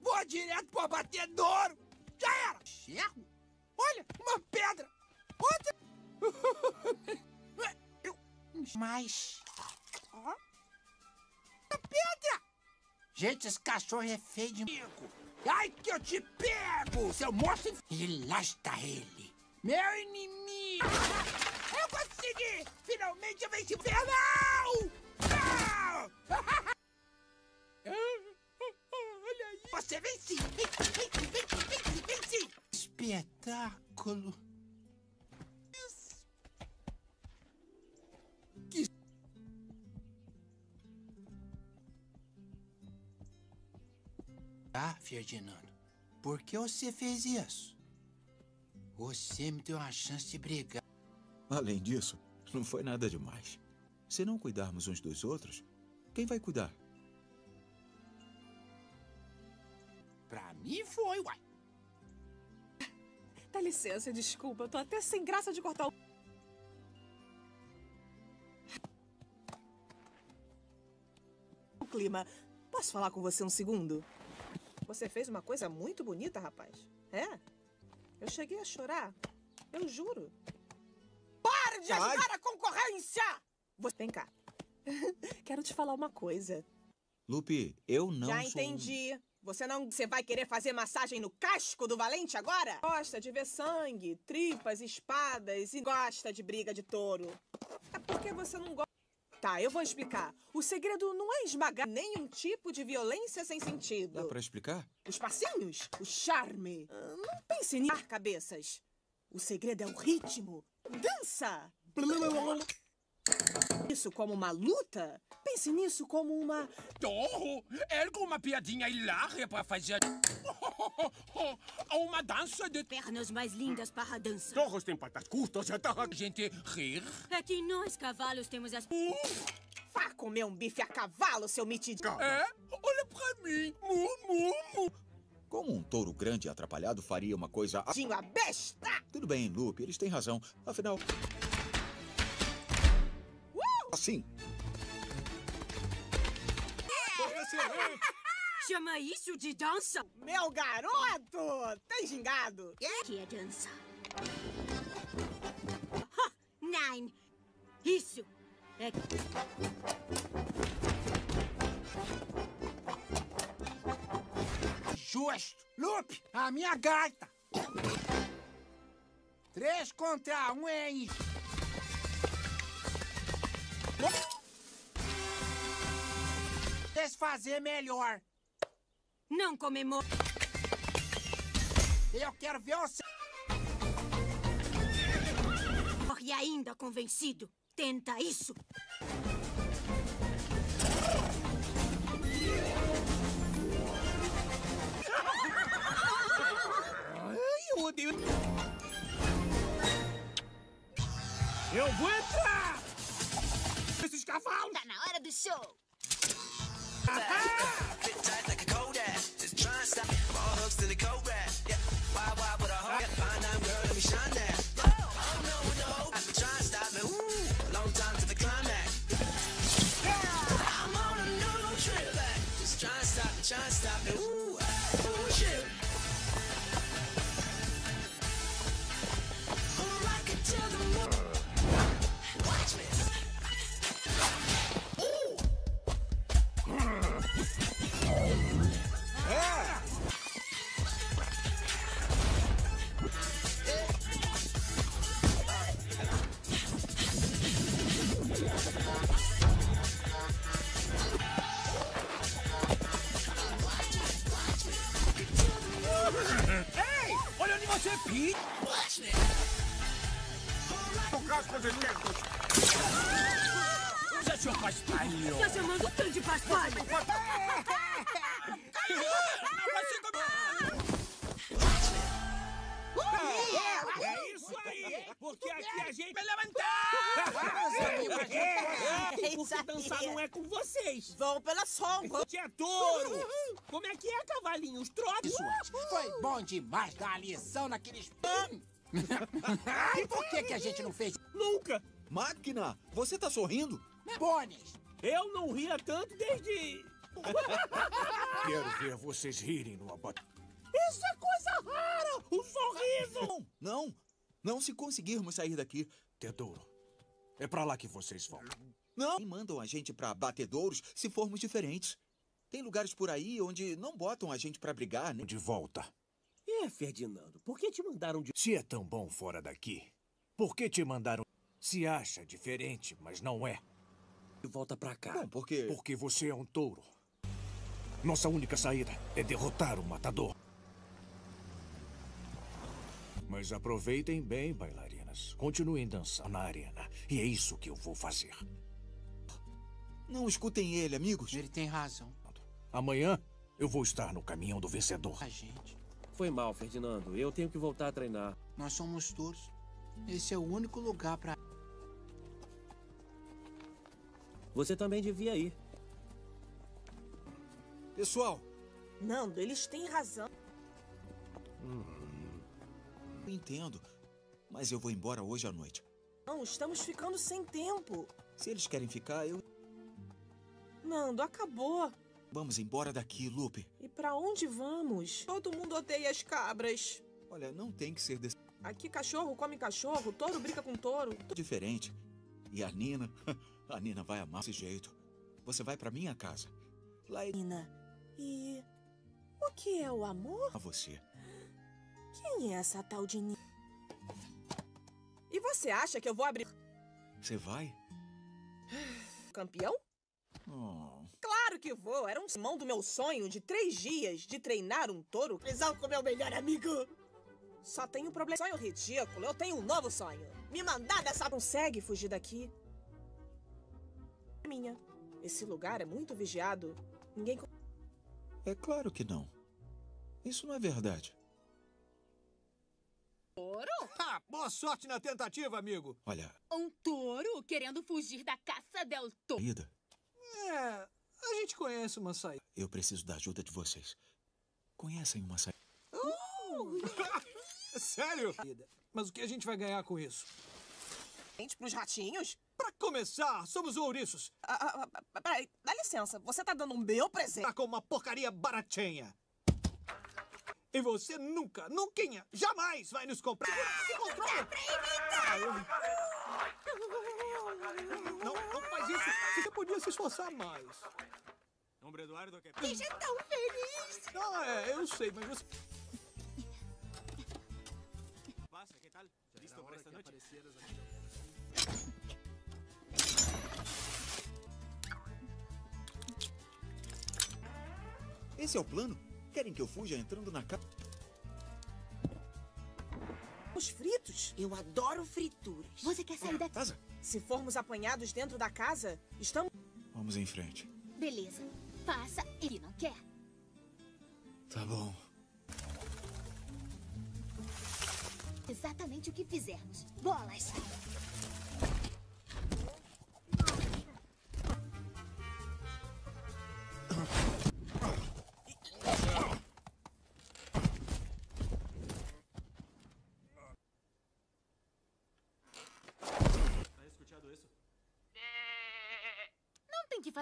vou direto pro abatedouro. Já era. Enxergo? Olha, uma pedra. Outra. Mas... Ó. Pedra. Gente, esse cachorro é feio de mico. Ai, que eu te pego, seu moço. E lá está ele. Meu inimigo. Eu consegui. Finalmente eu venci. Não! Não! Olha aí. Você. Vence, vence, vence, vence, vence. Espetáculo. Ah, Ferdinando, por que você fez isso? Você me deu a chance de brigar. Além disso, não foi nada demais. Se não cuidarmos uns dos outros, quem vai cuidar? Pra mim foi, uai. Dá licença, desculpa. Eu tô até sem graça de cortar o... O clima. Posso falar com você um segundo? Você fez uma coisa muito bonita, rapaz. É? Eu cheguei a chorar. Eu juro. Para de Ai. ajudar a concorrência! Você... Vem cá. Quero te falar uma coisa. Lupe, eu não Já sou... entendi. Você não. Você vai querer fazer massagem no casco do valente agora? Gosta de ver sangue, tripas, espadas e gosta de briga de touro. É porque você não gosta. Tá, eu vou explicar. O segredo não é esmagar nenhum tipo de violência sem sentido. Dá pra explicar? Os passinhos, o charme. Ah, Não pense em ar cabeças. O segredo é o ritmo. Dança! Isso como uma luta? Pense nisso como uma. Torro, ergo uma piadinha hilária pra fazer. Uma dança de. Pernas mais lindas para a dança. Torros têm patas curtas, já tá. A gente rir. É que nós, cavalos, temos as... Vá comer um bife a cavalo, seu metido. É? Olha pra mim. Mu, mu, mu. Como um touro grande e atrapalhado faria uma coisa. Dinho a besta! Tudo bem, Lupe, eles têm razão. Afinal. Assim. Chama isso de dança? Meu garoto! Tem gingado? Que é dança? Ha! Nine! Isso! É... Justo. Lupe, a minha gaita. Três contra um, hein? Desfazer melhor. Não comemora. Eu quero ver você. E ainda convencido. Tenta isso. Ai, eu odeio. Eu vou entrar! Esses cavalos! Tá na hora do show! Fit tight like a Kodak. Just try and stop. I'm all hooks to the red. Yeah. Why, why would Usa seu paspalho! Tá chamando o tanto de paspalho? É isso aí! Porque aqui a gente vai levantar! É, porque dançar não é com vocês. Vão pela sombra. Você é touro! Como é que é, cavalinho? Os trotes? Foi bom demais dar a lição naqueles... e por que, que a gente não fez? Nunca! Máquina, você tá sorrindo? Bones! Eu não ria tanto desde. Quero ver vocês rirem numa batalha. Isso é coisa rara! O sorriso! Não, não. Não se conseguirmos sair daqui. Tesouro, é pra lá que vocês vão. Não. Nem mandam a gente pra batedouros se formos diferentes. Tem lugares por aí onde não botam a gente pra brigar, né? De volta. É, Ferdinando, por que te mandaram de. Se é tão bom fora daqui, por que te mandaram? Se acha diferente, mas não é. volta pra cá? Não, porque. Porque você é um touro. Nossa única saída é derrotar o matador. Mas aproveitem bem, bailarinas. Continuem dançando na arena. E é isso que eu vou fazer. Não escutem ele, amigos. Ele tem razão. Amanhã eu vou estar no caminhão do vencedor. A gente. Foi mal, Ferdinando. Eu tenho que voltar a treinar. Nós somos touros. Esse é o único lugar pra. Você também devia ir. Pessoal, Nando, eles têm razão. eu entendo. Mas eu vou embora hoje à noite. Não, estamos ficando sem tempo. Se eles querem ficar, eu. Nando, acabou. Vamos embora daqui, Lupe. E pra onde vamos? Todo mundo odeia as cabras. Olha, não tem que ser desse... Aqui cachorro come cachorro, touro briga com touro. diferente. E a Nina? A Nina vai amar desse jeito. Você vai pra minha casa. Lá é Nina, e o que é o amor? a você. Quem é essa tal de Nina? E você acha que eu vou abrir? Você vai? Campeão? Oh. Claro que vou. Era um simão do meu sonho de três dias de treinar um touro. Prisão com meu melhor amigo. Só tenho um problema. Sonho ridículo. Eu tenho um novo sonho. Me mandar dessa... Consegue fugir daqui? É minha. Esse lugar é muito vigiado. Ninguém... É claro que não. Isso não é verdade. Touro? Ah, boa sorte na tentativa, amigo. Olha, Um touro querendo fugir da caça del saída, É, a gente conhece uma saída. eu preciso da ajuda de vocês. Conhecem uma saída? Sério? Mas o que a gente vai ganhar com isso? Gente, pros ratinhos? Pra começar, somos ouriços. Ah, ah, ah, peraí, dá licença. Você tá dando o meu presente? Tá com uma porcaria baratinha. E você nunca, nunca, jamais vai nos comprar. Se controla! Não, não faz isso. Você podia se esforçar mais. Hombre Eduardo, que... Deixa tão feliz. Ah, é, eu sei, mas você... Passa, que tal? Listo para esta noite? Esse é o plano? Querem que eu fuja entrando na casa? Os fritos? Eu adoro frituras. Você quer sair daqui? Casa? Se formos apanhados dentro da casa, estamos... Vamos em frente. Beleza. Faça. Ele não quer. Tá bom. Exatamente o que fizermos. Bolas.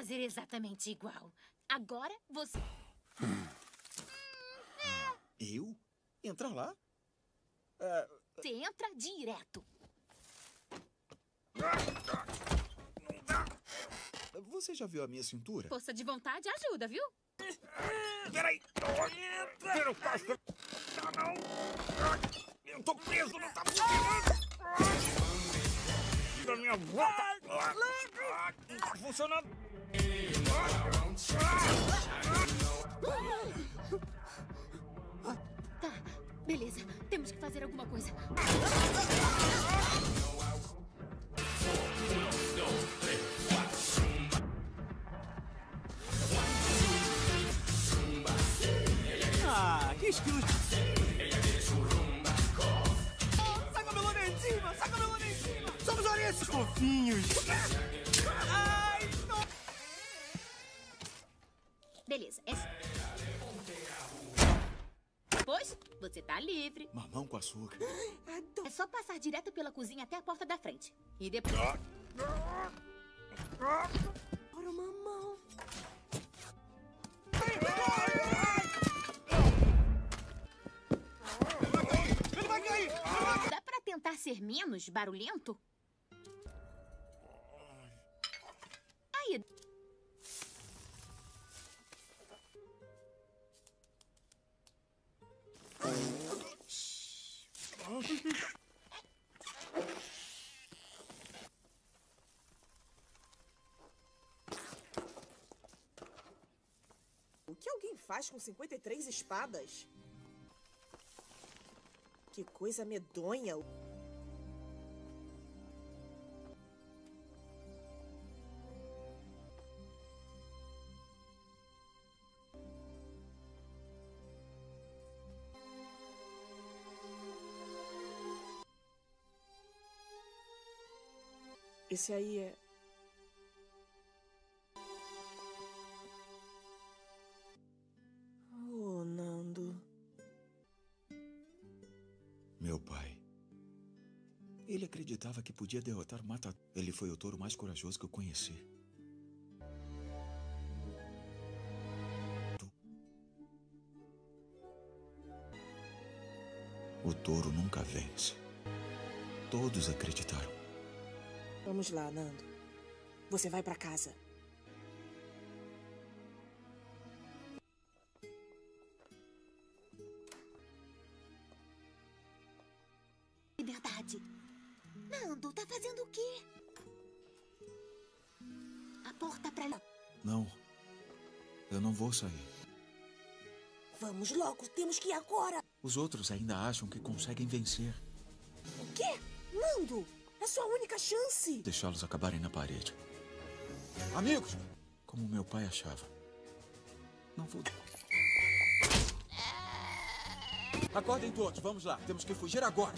Fazer exatamente igual. Agora você. Eu? Entrar lá? É, Você entra direto. você já viu a minha cintura? Força de vontade ajuda, viu? Peraí! Tira o casco! Não! Eu tô preso, não tá funcionando! Tira minha volta! Funcionando! Tá, beleza. Temos que fazer alguma coisa. Ah, que estilo... Ouriços! Fofinhos! Ai, não... Beleza, é. Pois, você tá livre. Mamão com açúcar. É só passar direto pela cozinha até a porta da frente. E depois. Mamão. Ele vai cair! Dá pra tentar ser menos barulhento? O que alguém faz com 53 espadas? Que coisa medonha. Esse aí é. Oh, Nando. Meu pai. Ele acreditava que podia derrotar Mata. Ele foi o touro mais corajoso que eu conheci. O touro nunca vence. Todos acreditaram. Vamos lá, Nando. Você vai pra casa. Liberdade. Nando, tá fazendo o quê? porta pra lá. Não. Eu não vou sair. Vamos logo, temos que ir agora. Os outros ainda acham que conseguem vencer. O quê? Nando, é sua única chance. Deixá-los acabarem na parede. Amigos! Como meu pai achava. Não vou. Acordem todos, vamos lá. Temos que fugir agora.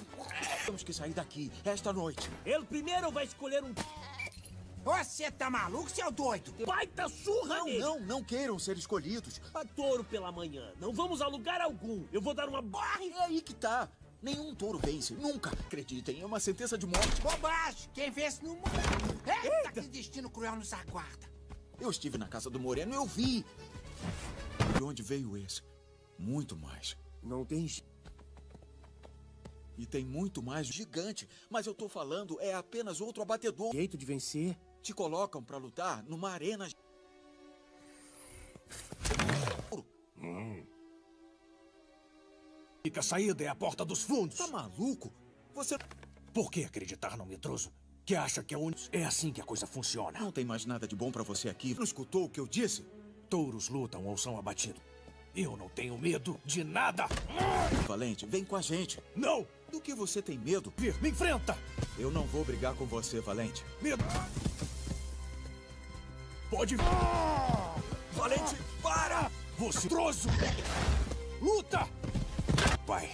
Temos que sair daqui, esta noite. Ele primeiro vai escolher um. Você tá maluco, seu doido? Baita surra Não, nele! não, não queiram ser escolhidos. A touro pela manhã. Não vamos a lugar algum. Eu vou dar uma barra. É aí que tá. Nenhum touro vence, nunca. Acreditem, é uma sentença de morte. Bobagem! Quem vence no mundo. Eita, que destino cruel nos aguarda. Eu estive na casa do Moreno, eu vi. De onde veio esse? Muito mais. Não tem. E tem muito mais gigante. Mas eu tô falando, é apenas outro abatedor. Jeito de vencer. Te colocam pra lutar numa arena. Fica a saída é a porta dos fundos. Tá maluco? Você. Por que acreditar no medroso? Que acha que é único? É assim que a coisa funciona. Não tem mais nada de bom pra você aqui. Não escutou o que eu disse? Touros lutam ou são abatidos. Eu não tenho medo de nada. Valente, vem com a gente. Não! Do que você tem medo? Vir, me enfrenta! Eu não vou brigar com você, Valente. Medo! Pode. Valente, para! Você troço! Luta! Pai.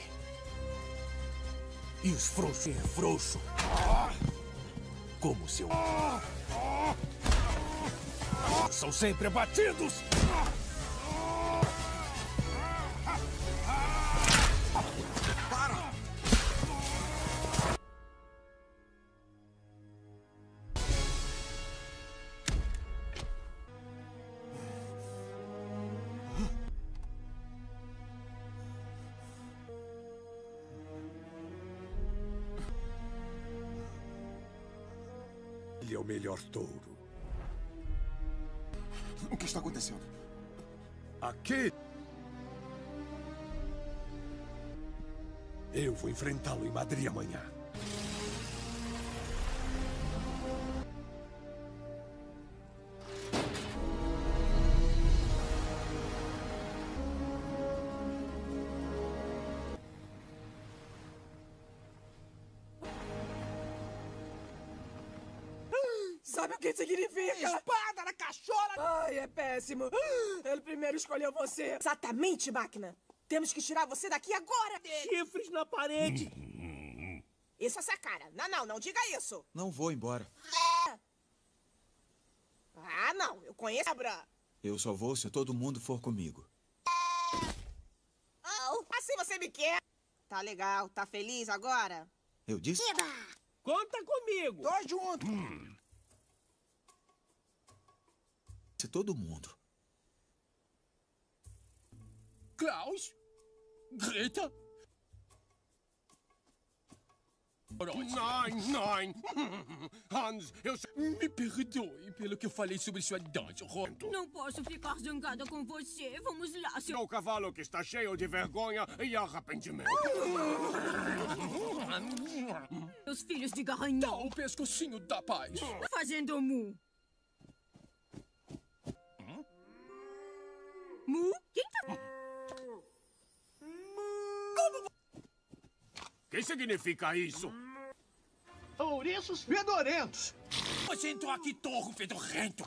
E os frouxos é frouxo. Como seu. São sempre abatidos! Melhor touro. O que está acontecendo? Aquele. Eu vou enfrentá-lo em Madrid amanhã. Exatamente, máquina. Temos que tirar você daqui agora. Chifres na parede. Isso é essa cara. Não, não, não diga isso. Não vou embora. Ah, não. Eu conheço a Bra. Eu só vou se todo mundo for comigo. Oh, assim você me quer. Tá legal. Tá feliz agora? Eu disse? Conta comigo. Tô junto. Se todo mundo. Klaus? Greta? Nein, nein. Hans, eu... Me perdoe pelo que eu falei sobre sua idade, Rondo. Não posso ficar zangada com você. Vamos lá, seu... O cavalo que está cheio de vergonha e arrependimento. Meus filhos de garanhão. o pescocinho da paz. Fazendo mu. Mu? Quem tá... O que significa isso? Ouriços fedorentos. Você entrou aqui, torro fedorento.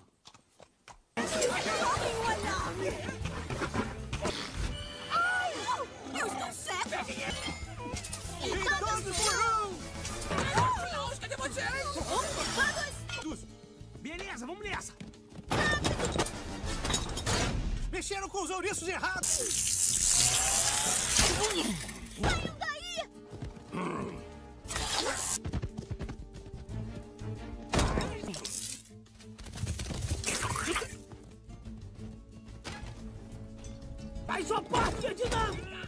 Ai! Eu estou cega! E todos morrão! Klaus, cadê você? Vamos! Beleza, vamos nessa. Mexeram com os ouriços errados. Daí! Faz sua parte, Edna!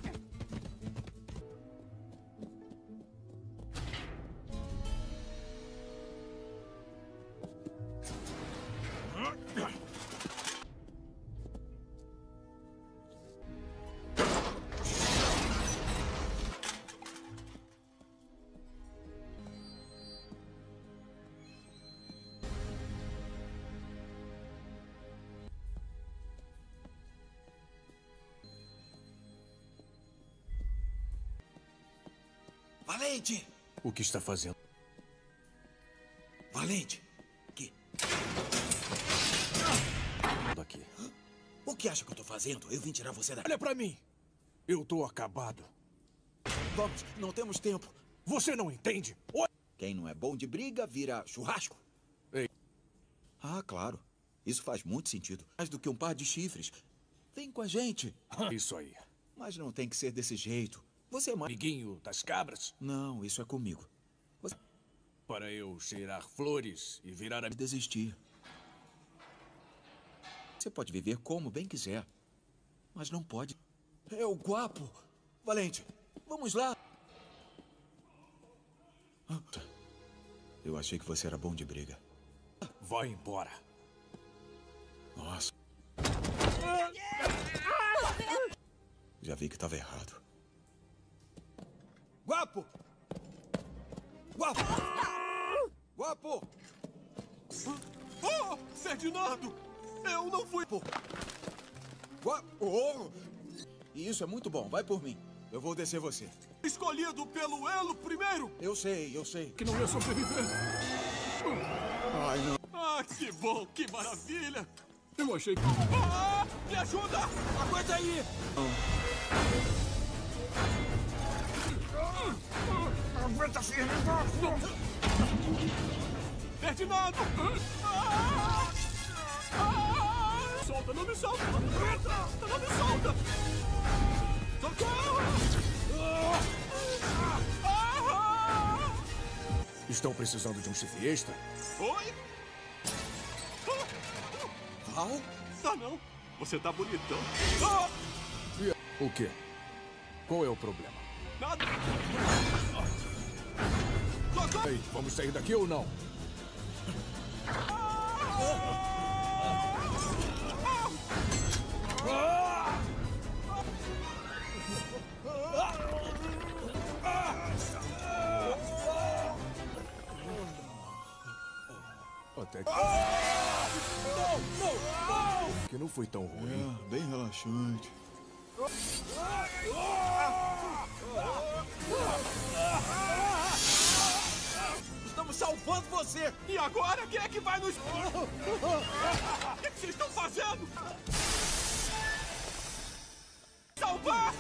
Valente! O que está fazendo? Valente! Daqui. O que acha que eu tô fazendo? Eu vim tirar você daqui. Olha pra mim! Eu tô acabado. Vamos, não temos tempo. Você não entende? Quem não é bom de briga vira churrasco. Ei. Ah, claro. Isso faz muito sentido. Mais do que um par de chifres. Vem com a gente. Isso aí. Mas não tem que ser desse jeito. Você é mais... Amiguinho das cabras? Não, isso é comigo. Você... Para eu cheirar flores e virar a... Desistir. Você pode viver como bem quiser. Mas não pode... É o guapo. Valente, vamos lá. Eu achei que você era bom de briga. Vai embora. Nossa. Já vi que estava errado. Guapo! Guapo! Guapo! Oh, Ferdinando! Eu não fui... Guapo! Oh! Isso é muito bom. Vai por mim. Eu vou descer você. Escolhido pelo Elo primeiro! Eu sei, eu sei. Que não ia sobreviver. Ai, não. Ah, que bom, que maravilha! Eu achei que... Ah, me ajuda! Aguenta aí! Aguenta firme, Ferdinando! Ah! Ah! Solta, não me solta! Não me solta! Socorro! Ah! Estão precisando de um chifre extra? Oi? Val? Ah, não. Você tá bonitão. O quê? Qual é o problema? Nada. Ei, vamos sair daqui ou não? Até que... Não, não, não! Que não foi tão ruim. É, bem relaxante. Estamos você! E agora quem é que vai nos... O que vocês estão fazendo? Salvar!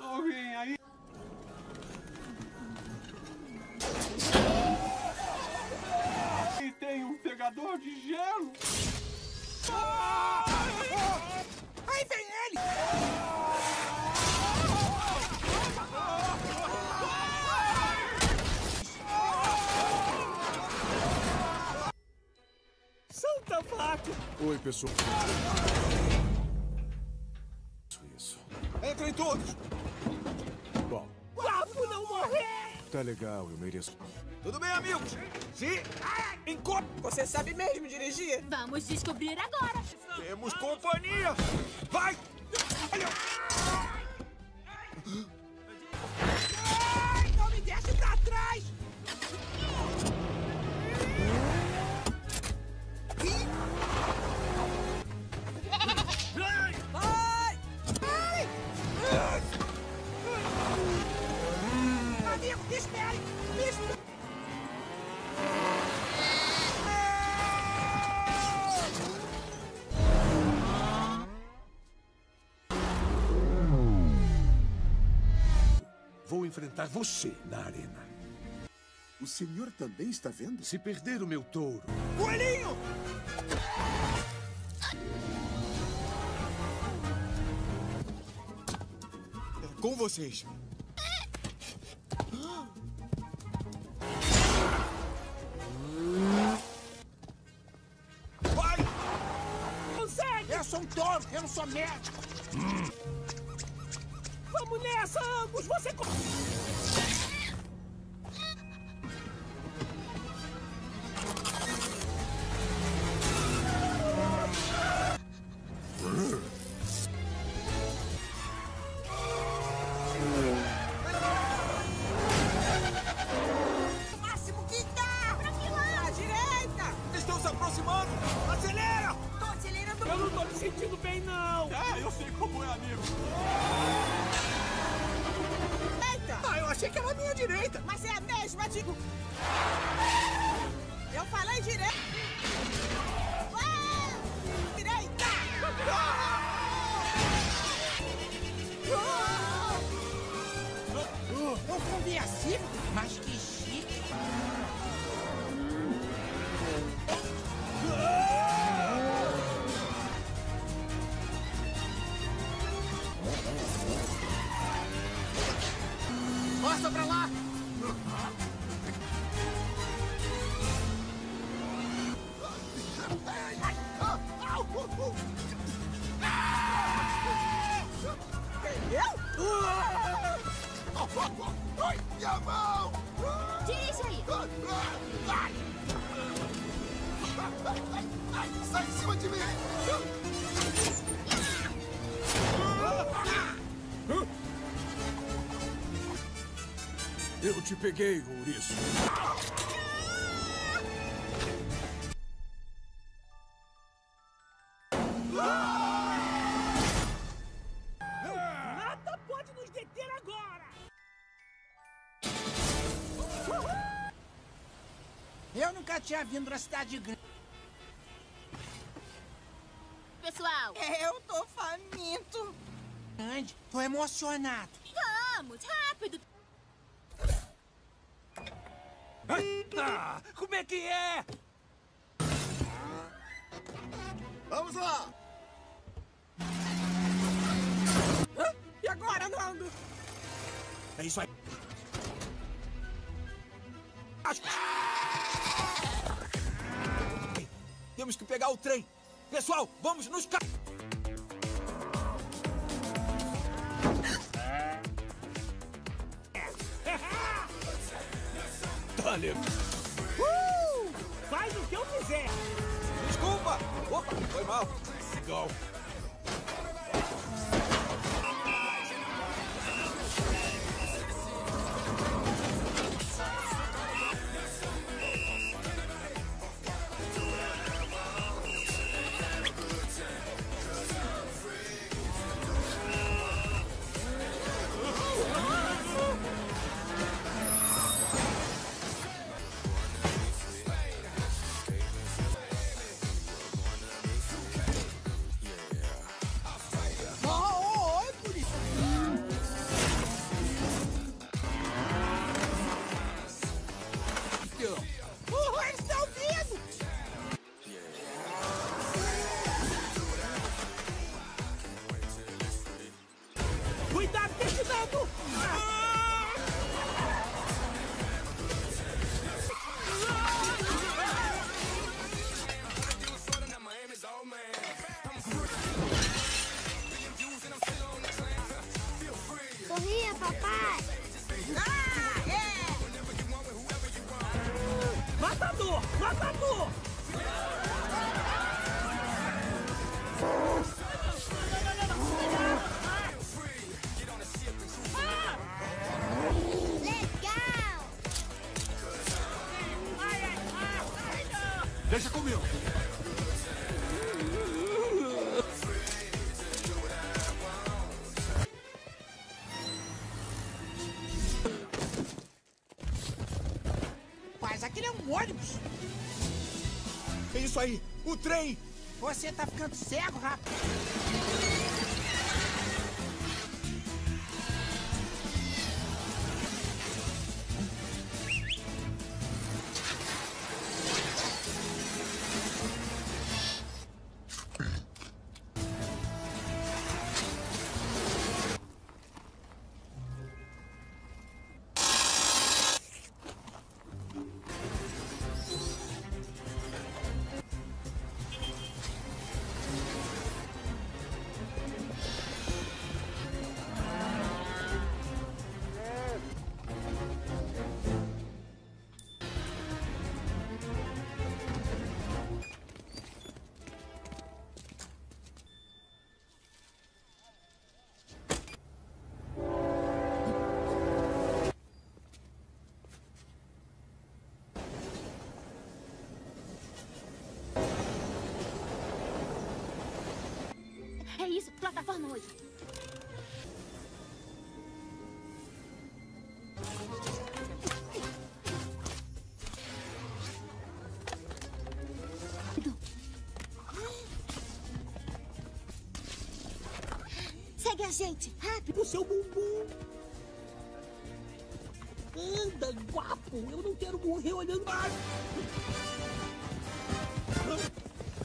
Alguém aí? E tem um pegador de gelo? Aí vem ele! Oi, pessoal. Isso, isso. Entrem todos! Bom, Guapo não morrer! tá legal, eu mereço. Tudo bem, amigos? Sim! Encontro! Você sabe mesmo dirigir? Vamos descobrir agora. Temos companhia! Vai! Olha! Enfrentar você na arena. O senhor também está vendo? Se perder o meu touro, Coelhinho! Com vocês. Vai! Consegue! Eu sou um touro, eu não sou médico! Vamos nessa, ambos! Você... Mostra pra lá! Te peguei, ouriço. Nada pode nos deter agora! Eu nunca tinha vindo na cidade grande. Pessoal! Eu tô faminto! Grande, tô emocionado. Vamos, rápido! Ah, como é que é? Vamos lá! Hã? E agora, Nando? É isso aí. Temos que pegar o trem. Pessoal, vamos nos ca... Dale. Uh! Faz o que eu quiser! Desculpa! Opa, foi mal. Legal. Deixa comigo. Mas aquele é um ônibus. É isso aí, o trem. Você tá ficando cego, rapaz. Segue a gente, rápido. O seu bumbum. Anda, guapo. Eu não quero morrer olhando. Ai.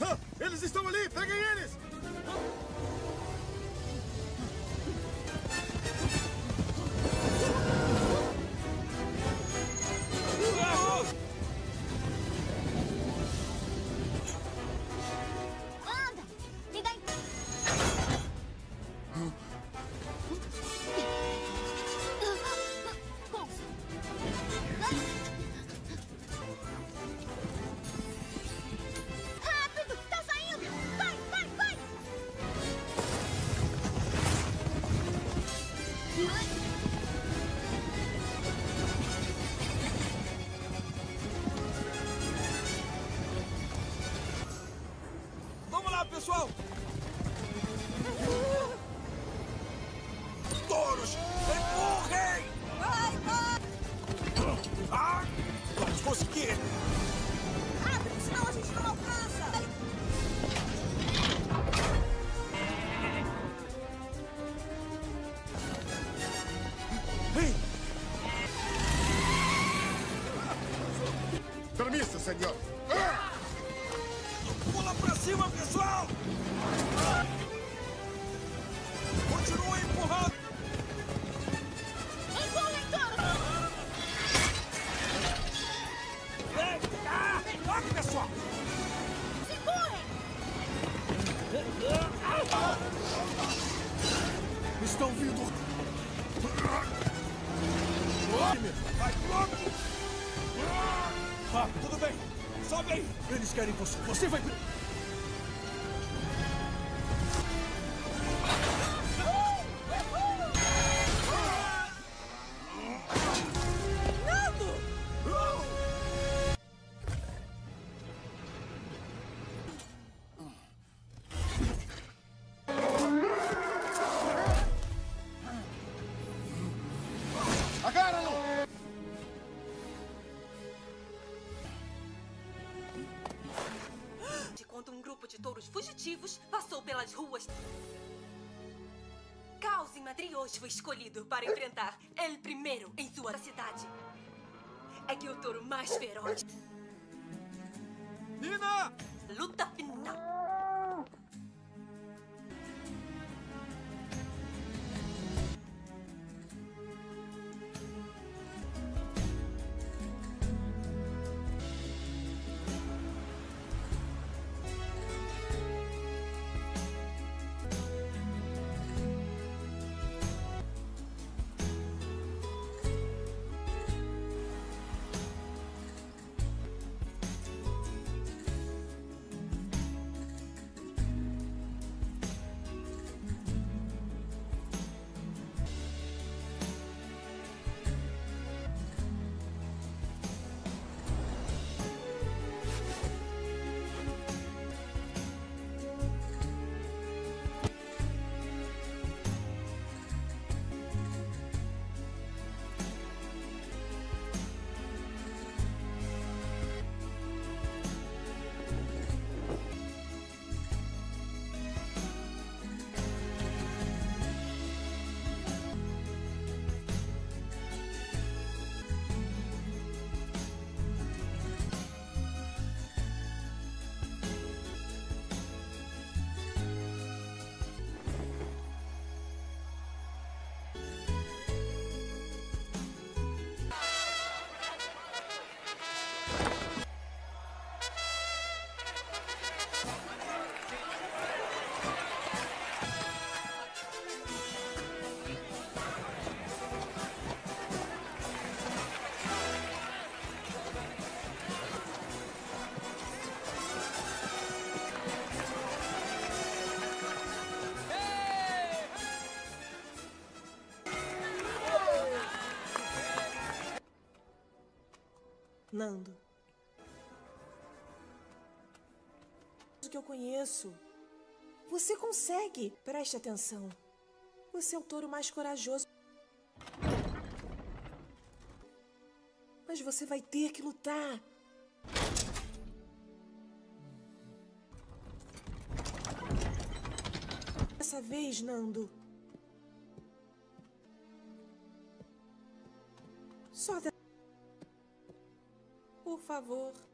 Ah, eles estão ali! Peguem eles! Permissa, senhor! Ah! Pula pra cima, pessoal! Continua touros fugitivos passou pelas ruas. Caos em Madrid hoje foi escolhido para enfrentar El Primeiro em sua cidade. É que o touro mais feroz. Nina! Luta final. Nando. O que eu conheço. Você consegue. Preste atenção. Você é o touro mais corajoso. Mas você vai ter que lutar. Dessa vez, Nando. Favor.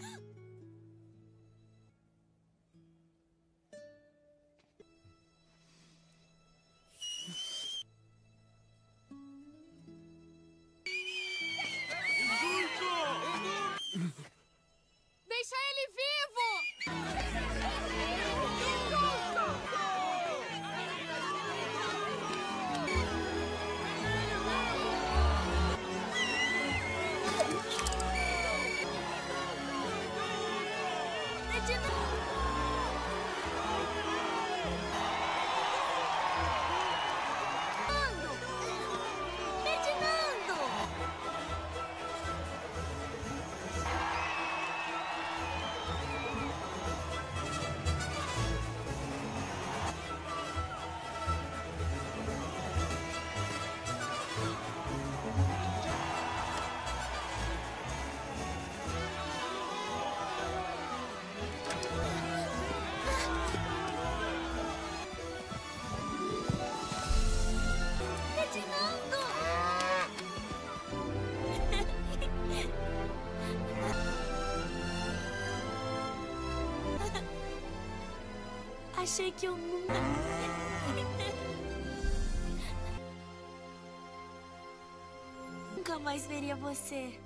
Ah! Achei que eu nunca. Nunca mais veria você.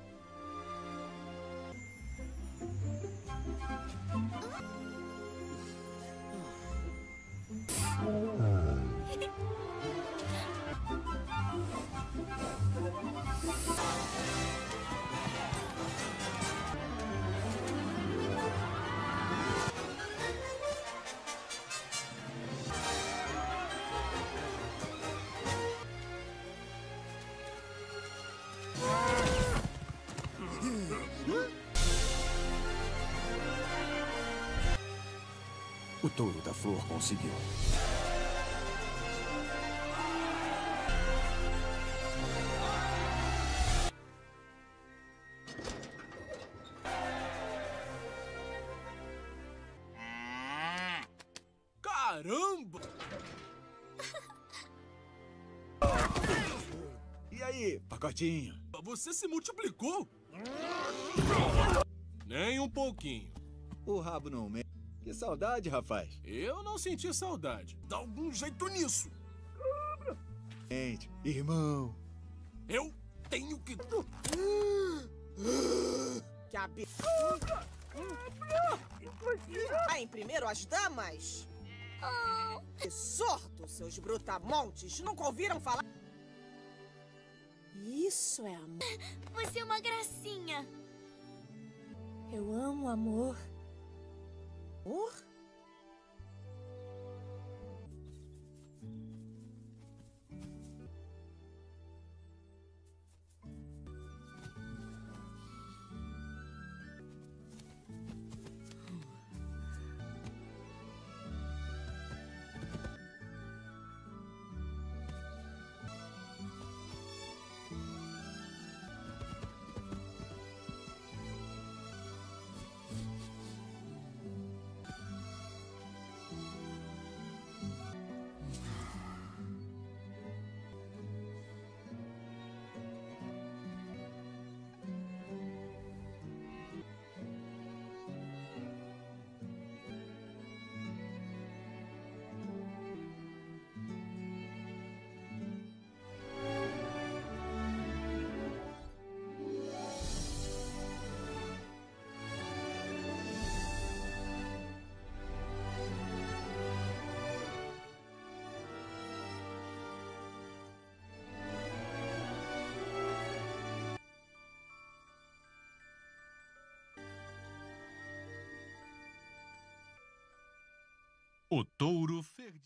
Touro da flor conseguiu. Caramba! E aí, pacotinho? Você se multiplicou? Nem um pouquinho. O rabo não me... Saudade, rapaz. Eu não senti saudade. Dá algum jeito nisso. Gente, irmão. Eu tenho que. Que ab... Vai em primeiro as damas? Que sorto, seus brutamontes! Nunca ouviram falar? Isso é amor. Você é uma gracinha. Eu amo amor. Amor? O touro ferde.